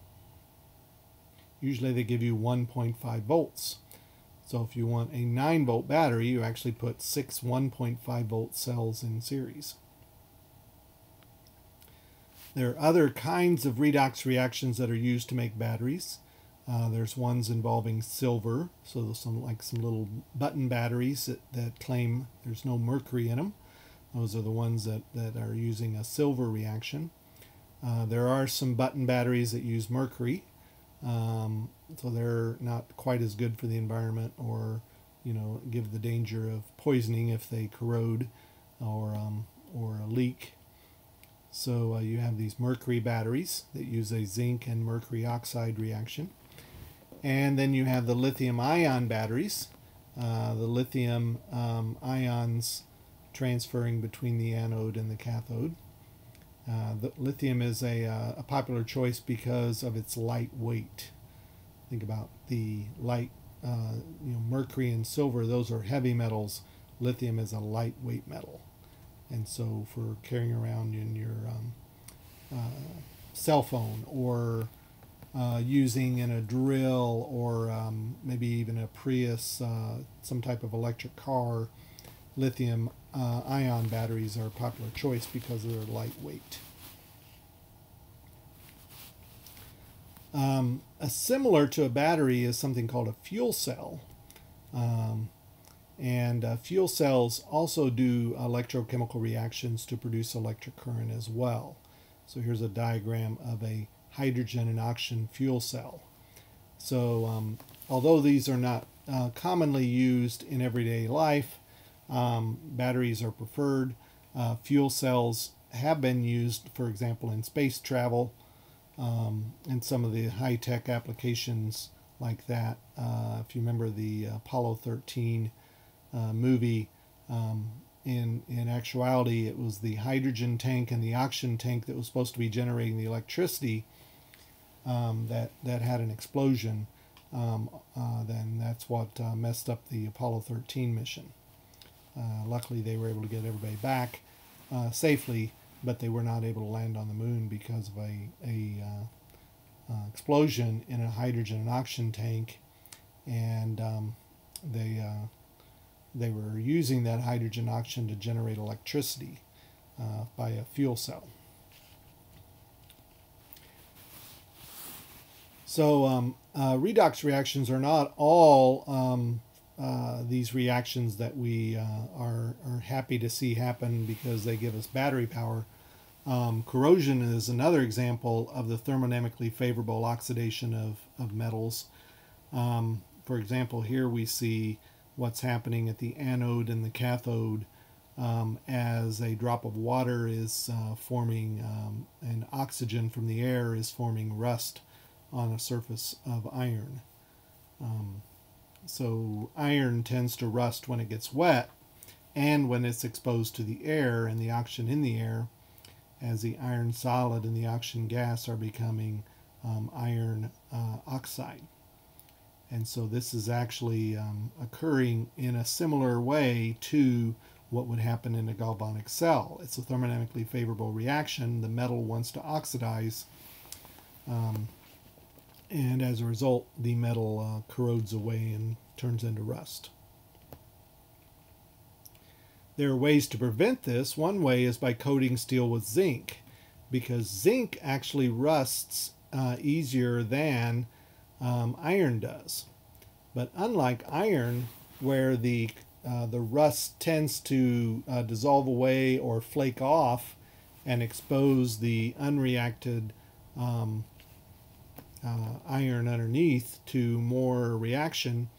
Usually they give you 1.5 volts. So if you want a 9 volt battery, you actually put six 1.5 volt cells in series. There are other kinds of redox reactions that are used to make batteries. Uh, there's ones involving silver, so some like some little button batteries that, that claim there's no mercury in them. Those are the ones that, that are using a silver reaction. Uh, there are some button batteries that use mercury, um, so they're not quite as good for the environment or, you know, give the danger of poisoning if they corrode or, um, or a leak. So uh, you have these mercury batteries that use a zinc and mercury oxide reaction. And then you have the lithium ion batteries, uh, the lithium um, ions transferring between the anode and the cathode. Uh, the lithium is a, uh, a, popular choice because of its light weight. Think about the light, uh, you know, mercury and silver, those are heavy metals. Lithium is a lightweight metal. And so for carrying around in your um, uh, cell phone or uh, using in a drill or um, maybe even a Prius, some type of electric car, lithium uh, ion batteries are a popular choice because they're lightweight. Um, a similar to a battery is something called a fuel cell. Um, and uh, fuel cells also do electrochemical reactions to produce electric current as well. So here's a diagram of a hydrogen and oxygen fuel cell. So um, although these are not uh, commonly used in everyday life, um, batteries are preferred. Uh, fuel cells have been used, for example, in space travel um, and some of the high tech applications like that. Uh, if you remember the Apollo 13 uh, movie, um, in, in actuality, it was the hydrogen tank and the oxygen tank that was supposed to be generating the electricity um, that, that had an explosion. Um, uh, then that's what uh, messed up the Apollo 13 mission. Uh, luckily, they were able to get everybody back uh, safely, but they were not able to land on the moon because of a, a uh, uh, explosion in a hydrogen and oxygen tank, and um, they uh, they were using that hydrogen oxygen to generate electricity by a fuel cell. So um, uh, redox reactions are not all um, uh, these reactions that we uh, are, are happy to see happen because they give us battery power. Um, corrosion is another example of the thermodynamically favorable oxidation of, of metals. Um, for example, here we see what's happening at the anode and the cathode um, as a drop of water is uh, forming um, and oxygen from the air is forming rust on a surface of iron. Um, so iron tends to rust when it gets wet and when it's exposed to the air and the oxygen in the air as the iron solid and the oxygen gas are becoming um, iron uh, oxide. And so this is actually um, occurring in a similar way to what would happen in a galvanic cell. It's a thermodynamically favorable reaction. The metal wants to oxidize um, and as a result, the metal uh, corrodes away and turns into rust. There are ways to prevent this. One way is by coating steel with zinc, because zinc actually rusts uh, easier than um, iron does. But unlike iron, where the uh, the rust tends to uh, dissolve away or flake off and expose the unreacted um, uh, iron underneath to more reaction.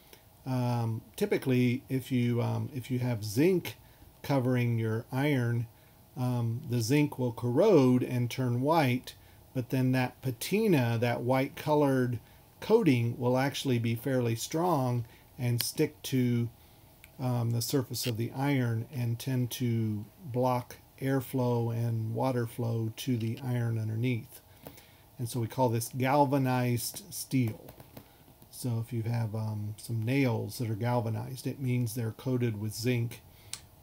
Um, typically, if you um, if you have zinc covering your iron, um, the zinc will corrode and turn white, but then that patina, that white colored coating, will actually be fairly strong and stick to um, the surface of the iron and tend to block airflow and water flow to the iron underneath. And so we call this galvanized steel. So if you have um, some nails that are galvanized, it means they're coated with zinc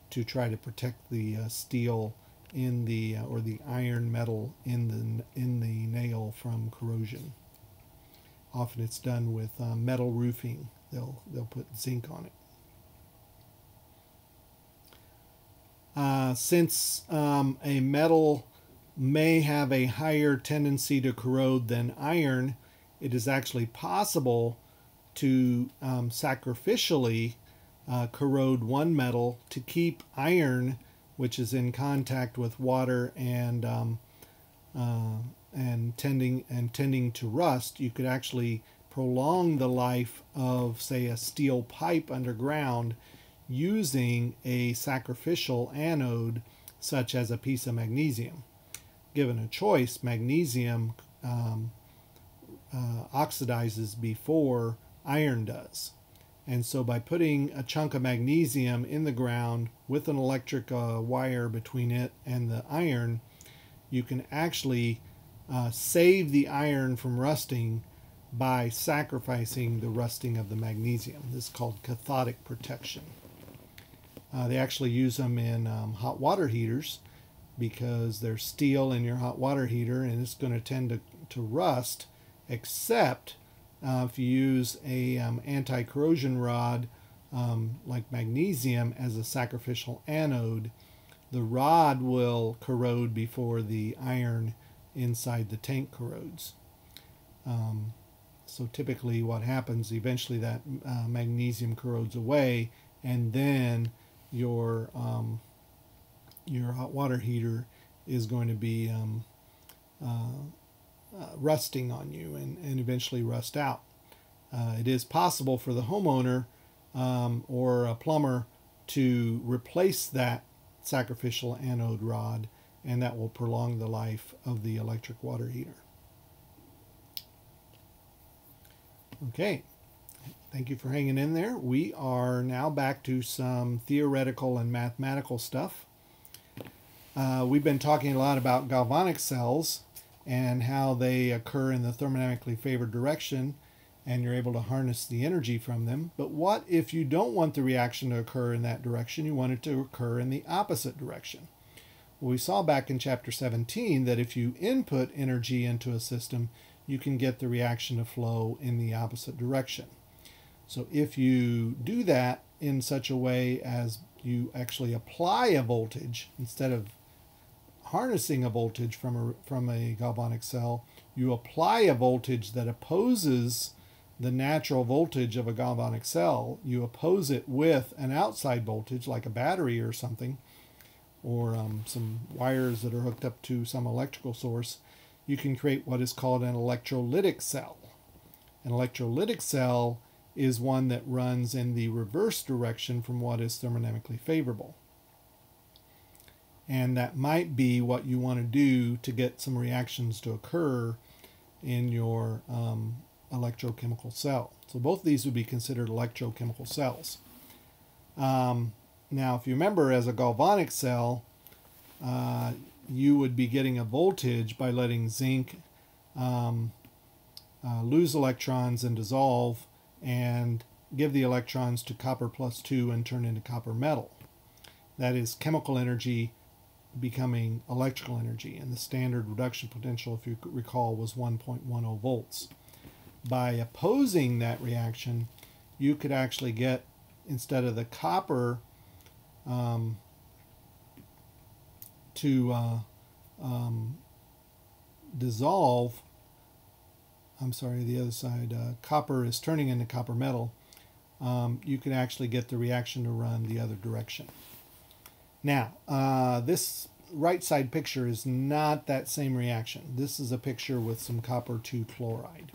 to try to protect the uh, steel in the uh, or the iron metal in the in the nail from corrosion. Often it's done with uh, metal roofing. They'll they'll put zinc on it. Uh, since um, a metal may have a higher tendency to corrode than iron, it is actually possible to um, sacrificially uh, corrode one metal to keep iron, which is in contact with water and um, uh, and tending and tending to rust. You could actually prolong the life of, say, a steel pipe underground using a sacrificial anode, such as a piece of magnesium. Given a choice, magnesium um, uh, oxidizes before iron does. And so by putting a chunk of magnesium in the ground with an electric uh, wire between it and the iron, you can actually uh, save the iron from rusting by sacrificing the rusting of the magnesium. This is called cathodic protection. Uh, they actually use them in um, hot water heaters because there's steel in your hot water heater and it's going to tend to, to rust except uh, if you use a um, anti-corrosion rod um, like magnesium as a sacrificial anode the rod will corrode before the iron inside the tank corrodes. Um, so typically what happens eventually that uh, magnesium corrodes away and then your um, your hot water heater is going to be um, uh, uh, rusting on you and, and eventually rust out. Uh, it is possible for the homeowner um, or a plumber to replace that sacrificial anode rod and that will prolong the life of the electric water heater. Okay, thank you for hanging in there. We are now back to some theoretical and mathematical stuff. Uh, we've been talking a lot about galvanic cells and how they occur in the thermodynamically favored direction and you're able to harness the energy from them. But what if you don't want the reaction to occur in that direction? You want it to occur in the opposite direction. Well, we saw back in chapter 17 that if you input energy into a system, you can get the reaction to flow in the opposite direction. So if you do that in such a way as you actually apply a voltage instead of harnessing a voltage from a, from a galvanic cell, you apply a voltage that opposes the natural voltage of a galvanic cell. You oppose it with an outside voltage like a battery or something, or um, some wires that are hooked up to some electrical source. You can create what is called an electrolytic cell. An electrolytic cell is one that runs in the reverse direction from what is thermodynamically favorable and that might be what you want to do to get some reactions to occur in your um, electrochemical cell. So both of these would be considered electrochemical cells. Um, now, if you remember, as a galvanic cell, uh, you would be getting a voltage by letting zinc um, uh, lose electrons and dissolve and give the electrons to copper plus 2 and turn into copper metal. That is chemical energy becoming electrical energy, and the standard reduction potential, if you recall, was 1.10 volts. By opposing that reaction, you could actually get, instead of the copper um, to uh, um, dissolve, I'm sorry, the other side, uh, copper is turning into copper metal, um, you can actually get the reaction to run the other direction. Now, uh, this right side picture is not that same reaction. This is a picture with some copper 2 chloride.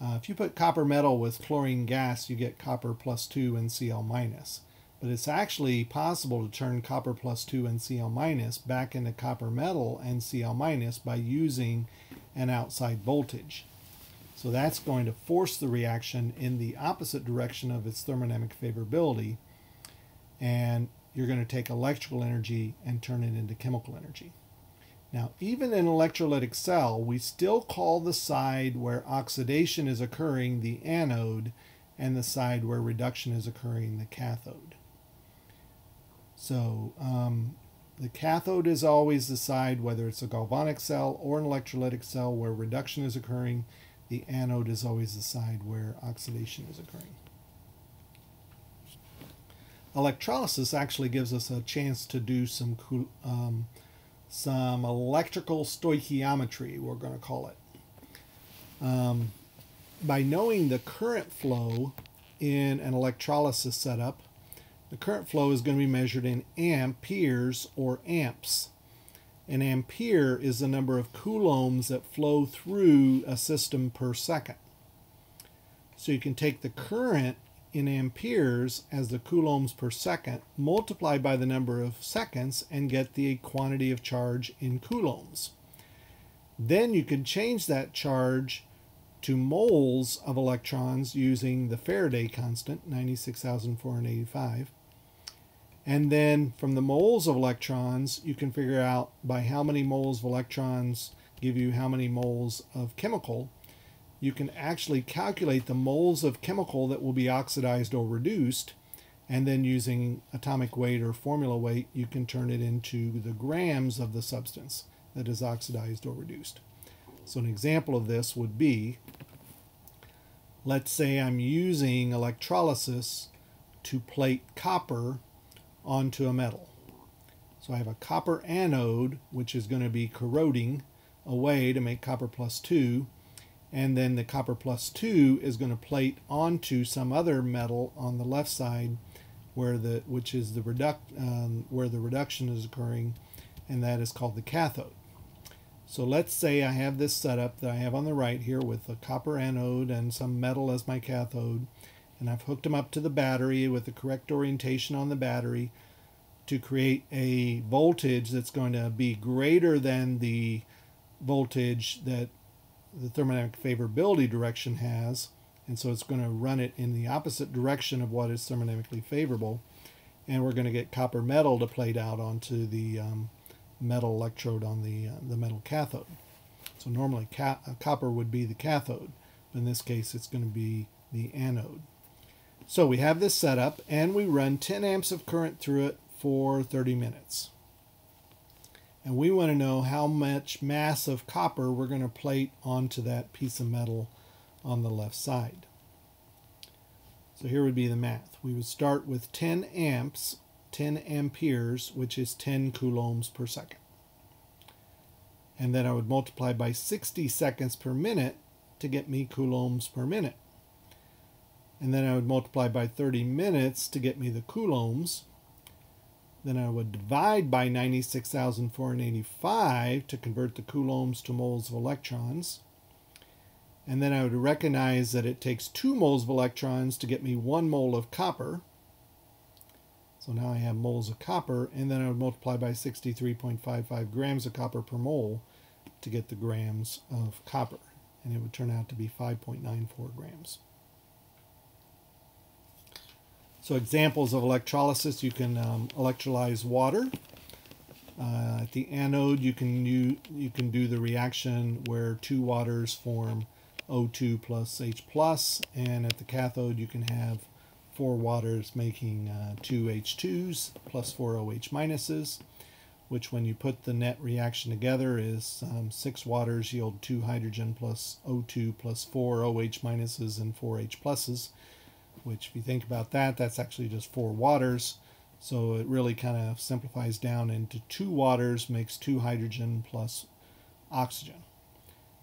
Uh, if you put copper metal with chlorine gas, you get copper plus 2 and Cl minus. But it's actually possible to turn copper plus 2 and Cl minus back into copper metal and Cl minus by using an outside voltage. So that's going to force the reaction in the opposite direction of its thermodynamic favorability. And you're going to take electrical energy and turn it into chemical energy. Now, even in an electrolytic cell, we still call the side where oxidation is occurring the anode and the side where reduction is occurring the cathode. So um, the cathode is always the side, whether it's a galvanic cell or an electrolytic cell where reduction is occurring. The anode is always the side where oxidation is occurring. Electrolysis actually gives us a chance to do some um, some electrical stoichiometry, we're going to call it. Um, by knowing the current flow in an electrolysis setup, the current flow is going to be measured in amperes or amps. An ampere is the number of coulombs that flow through a system per second. So you can take the current in amperes as the coulombs per second, multiply by the number of seconds, and get the quantity of charge in coulombs. Then you can change that charge to moles of electrons using the Faraday constant, 96,485. And then from the moles of electrons, you can figure out by how many moles of electrons give you how many moles of chemical you can actually calculate the moles of chemical that will be oxidized or reduced and then using atomic weight or formula weight you can turn it into the grams of the substance that is oxidized or reduced. So an example of this would be let's say I'm using electrolysis to plate copper onto a metal. So I have a copper anode which is going to be corroding away to make copper plus 2 and then the copper plus 2 is going to plate onto some other metal on the left side where the which is the reduct um, where the reduction is occurring and that is called the cathode. So let's say I have this setup that I have on the right here with a copper anode and some metal as my cathode and I've hooked them up to the battery with the correct orientation on the battery to create a voltage that's going to be greater than the voltage that the thermodynamic favorability direction has, and so it's going to run it in the opposite direction of what is thermodynamically favorable, and we're going to get copper metal to plate out onto the um, metal electrode on the, uh, the metal cathode. So normally ca uh, copper would be the cathode, but in this case it's going to be the anode. So we have this set up, and we run 10 amps of current through it for 30 minutes and we want to know how much mass of copper we're going to plate onto that piece of metal on the left side. So here would be the math. We would start with 10 amps, 10 amperes, which is 10 coulombs per second. And then I would multiply by 60 seconds per minute to get me coulombs per minute. And then I would multiply by 30 minutes to get me the coulombs. Then I would divide by 96,485 to convert the coulombs to moles of electrons. And then I would recognize that it takes two moles of electrons to get me one mole of copper. So now I have moles of copper, and then I would multiply by 63.55 grams of copper per mole to get the grams of copper. And it would turn out to be 5.94 grams. So examples of electrolysis, you can um, electrolyze water. Uh, at the anode, you can you, you can do the reaction where two waters form O2 plus H plus, and at the cathode, you can have four waters making uh, two H2s plus four OH minuses, which when you put the net reaction together is um, six waters yield two hydrogen plus O2 plus four OH minuses and four H pluses which if you think about that, that's actually just four waters. So it really kind of simplifies down into two waters makes two hydrogen plus oxygen.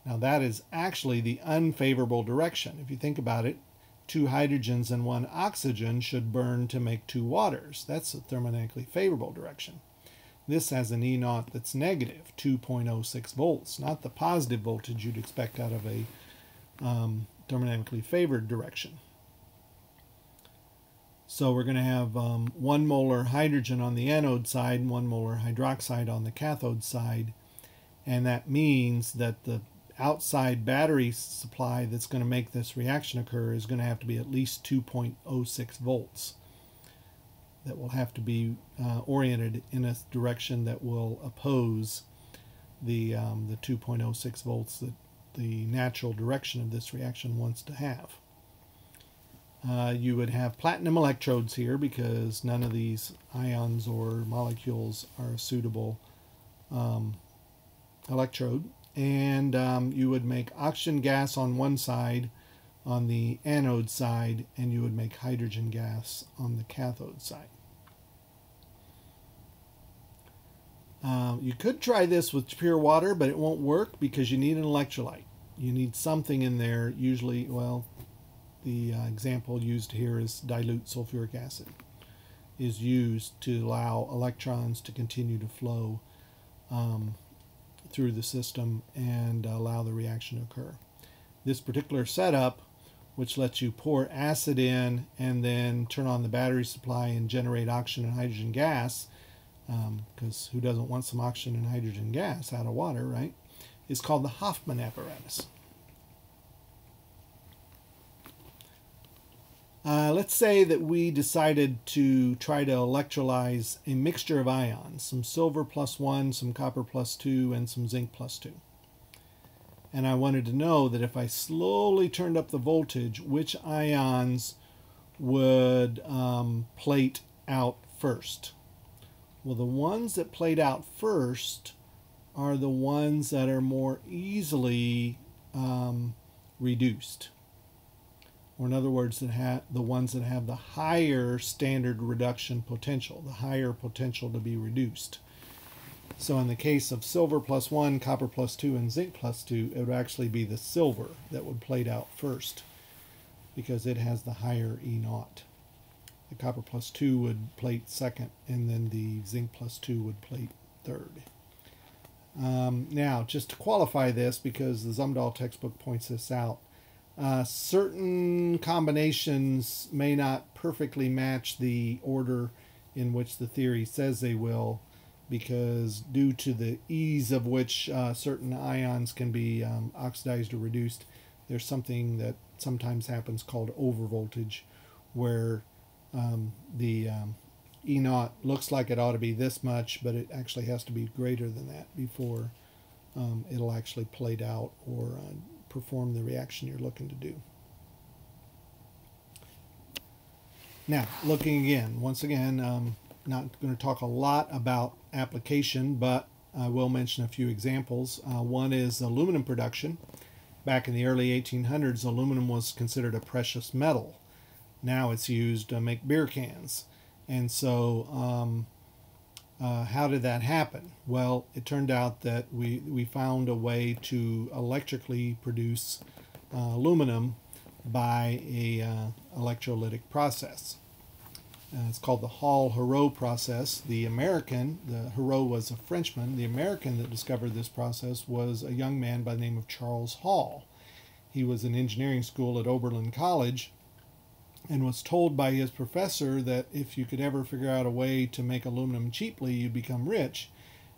Now that is actually the unfavorable direction. If you think about it, two hydrogens and one oxygen should burn to make two waters. That's the thermodynamically favorable direction. This has an E naught that's negative, 2.06 volts, not the positive voltage you'd expect out of a um, thermodynamically favored direction. So we're going to have um, one molar hydrogen on the anode side and one molar hydroxide on the cathode side. And that means that the outside battery supply that's going to make this reaction occur is going to have to be at least 2.06 volts. That will have to be uh, oriented in a direction that will oppose the um, the 2.06 volts that the natural direction of this reaction wants to have. Uh, you would have platinum electrodes here because none of these ions or molecules are a suitable um, electrode. And um, you would make oxygen gas on one side on the anode side, and you would make hydrogen gas on the cathode side. Uh, you could try this with pure water, but it won't work because you need an electrolyte. You need something in there, usually, well, the uh, example used here is dilute sulfuric acid is used to allow electrons to continue to flow um, through the system and allow the reaction to occur. This particular setup, which lets you pour acid in and then turn on the battery supply and generate oxygen and hydrogen gas, because um, who doesn't want some oxygen and hydrogen gas out of water, right? Is called the Hofmann apparatus. Uh, let's say that we decided to try to electrolyze a mixture of ions, some silver plus 1, some copper plus 2, and some zinc plus 2. And I wanted to know that if I slowly turned up the voltage, which ions would um, plate out first. Well, the ones that plate out first are the ones that are more easily um, reduced or in other words, that the ones that have the higher standard reduction potential, the higher potential to be reduced. So in the case of silver plus 1, copper plus 2, and zinc plus 2, it would actually be the silver that would plate out first because it has the higher E naught. The copper plus 2 would plate second, and then the zinc plus 2 would plate third. Um, now, just to qualify this, because the Zumdahl textbook points this out, uh, certain combinations may not perfectly match the order in which the theory says they will because due to the ease of which uh, certain ions can be um, oxidized or reduced, there's something that sometimes happens called overvoltage where um, the um, E naught looks like it ought to be this much, but it actually has to be greater than that before um, it'll actually plate out or uh, perform the reaction you're looking to do. Now, looking again, once again, um, not going to talk a lot about application, but I will mention a few examples. Uh, one is aluminum production. Back in the early 1800s, aluminum was considered a precious metal. Now it's used to make beer cans. And so um, uh, how did that happen? Well, it turned out that we, we found a way to electrically produce uh, aluminum by a uh, electrolytic process. Uh, it's called the Hall-Héroult process. The American, the Héroult was a Frenchman. The American that discovered this process was a young man by the name of Charles Hall. He was in engineering school at Oberlin College and was told by his professor that if you could ever figure out a way to make aluminum cheaply, you'd become rich.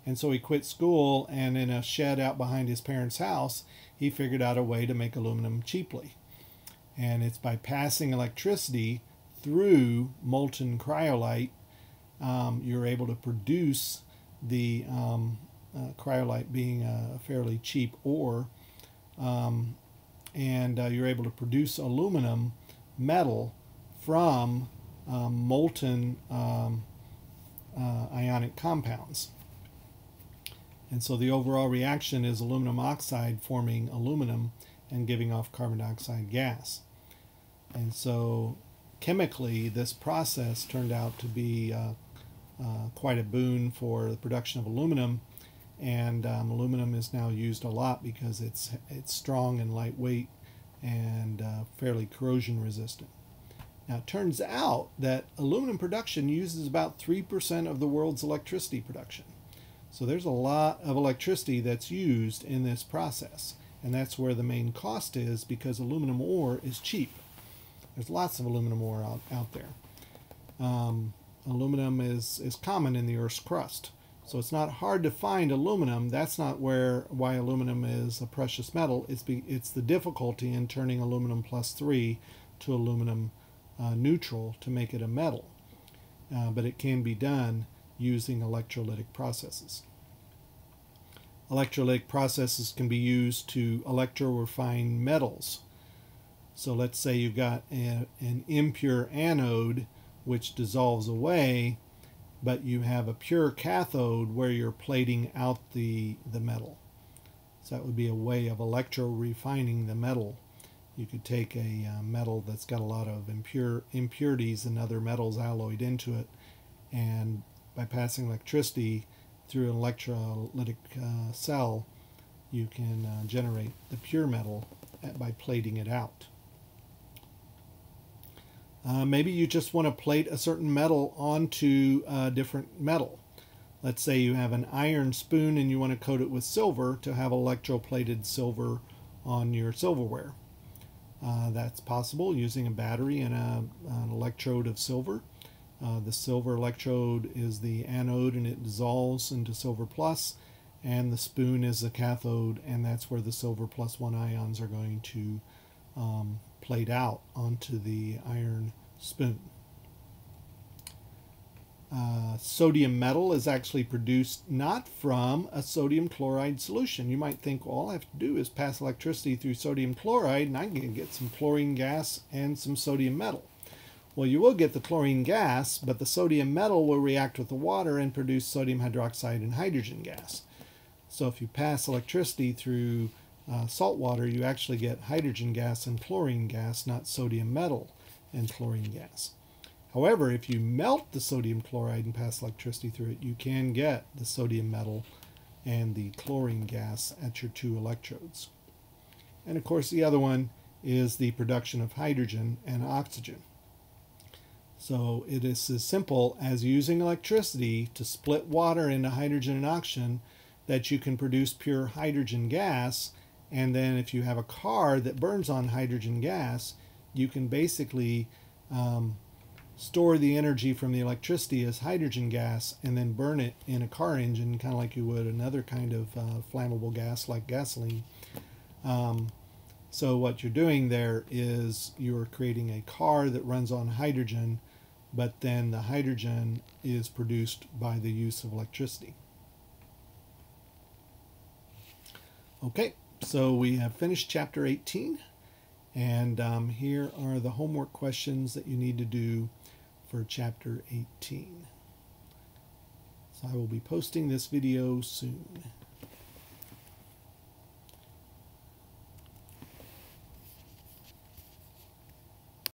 And so he quit school, and in a shed out behind his parents' house, he figured out a way to make aluminum cheaply. And it's by passing electricity through molten cryolite, um, you're able to produce the um, uh, cryolite being a fairly cheap ore, um, and uh, you're able to produce aluminum metal from um, molten um, uh, ionic compounds. And so the overall reaction is aluminum oxide forming aluminum and giving off carbon dioxide gas. And so chemically, this process turned out to be uh, uh, quite a boon for the production of aluminum. And um, aluminum is now used a lot because it's, it's strong and lightweight and uh, fairly corrosion resistant. Now, it turns out that aluminum production uses about 3% of the world's electricity production. So there's a lot of electricity that's used in this process. And that's where the main cost is because aluminum ore is cheap. There's lots of aluminum ore out, out there. Um, aluminum is, is common in the Earth's crust. So it's not hard to find aluminum. That's not where why aluminum is a precious metal. It's, be, it's the difficulty in turning aluminum plus 3 to aluminum uh, neutral to make it a metal, uh, but it can be done using electrolytic processes. electrolytic processes can be used to electro-refine metals. So let's say you've got a, an impure anode which dissolves away, but you have a pure cathode where you're plating out the, the metal. So that would be a way of electro-refining the metal. You could take a uh, metal that's got a lot of impure impurities and other metals alloyed into it, and by passing electricity through an electrolytic uh, cell, you can uh, generate the pure metal by plating it out. Uh, maybe you just want to plate a certain metal onto a different metal. Let's say you have an iron spoon and you want to coat it with silver to have electroplated silver on your silverware. Uh, that's possible using a battery and a, an electrode of silver. Uh, the silver electrode is the anode and it dissolves into silver plus, and the spoon is the cathode, and that's where the silver plus one ions are going to um, plate out onto the iron spoon. Uh, sodium metal is actually produced not from a sodium chloride solution. You might think, well, all I have to do is pass electricity through sodium chloride and I can get some chlorine gas and some sodium metal. Well, you will get the chlorine gas, but the sodium metal will react with the water and produce sodium hydroxide and hydrogen gas. So if you pass electricity through uh, salt water, you actually get hydrogen gas and chlorine gas, not sodium metal and chlorine gas. However, if you melt the sodium chloride and pass electricity through it, you can get the sodium metal and the chlorine gas at your two electrodes. And of course, the other one is the production of hydrogen and oxygen. So it is as simple as using electricity to split water into hydrogen and oxygen that you can produce pure hydrogen gas. And then if you have a car that burns on hydrogen gas, you can basically um, store the energy from the electricity as hydrogen gas and then burn it in a car engine, kind of like you would another kind of uh, flammable gas like gasoline. Um, so what you're doing there is you're creating a car that runs on hydrogen, but then the hydrogen is produced by the use of electricity. Okay, so we have finished chapter 18, and um, here are the homework questions that you need to do for chapter 18. So I will be posting this video soon.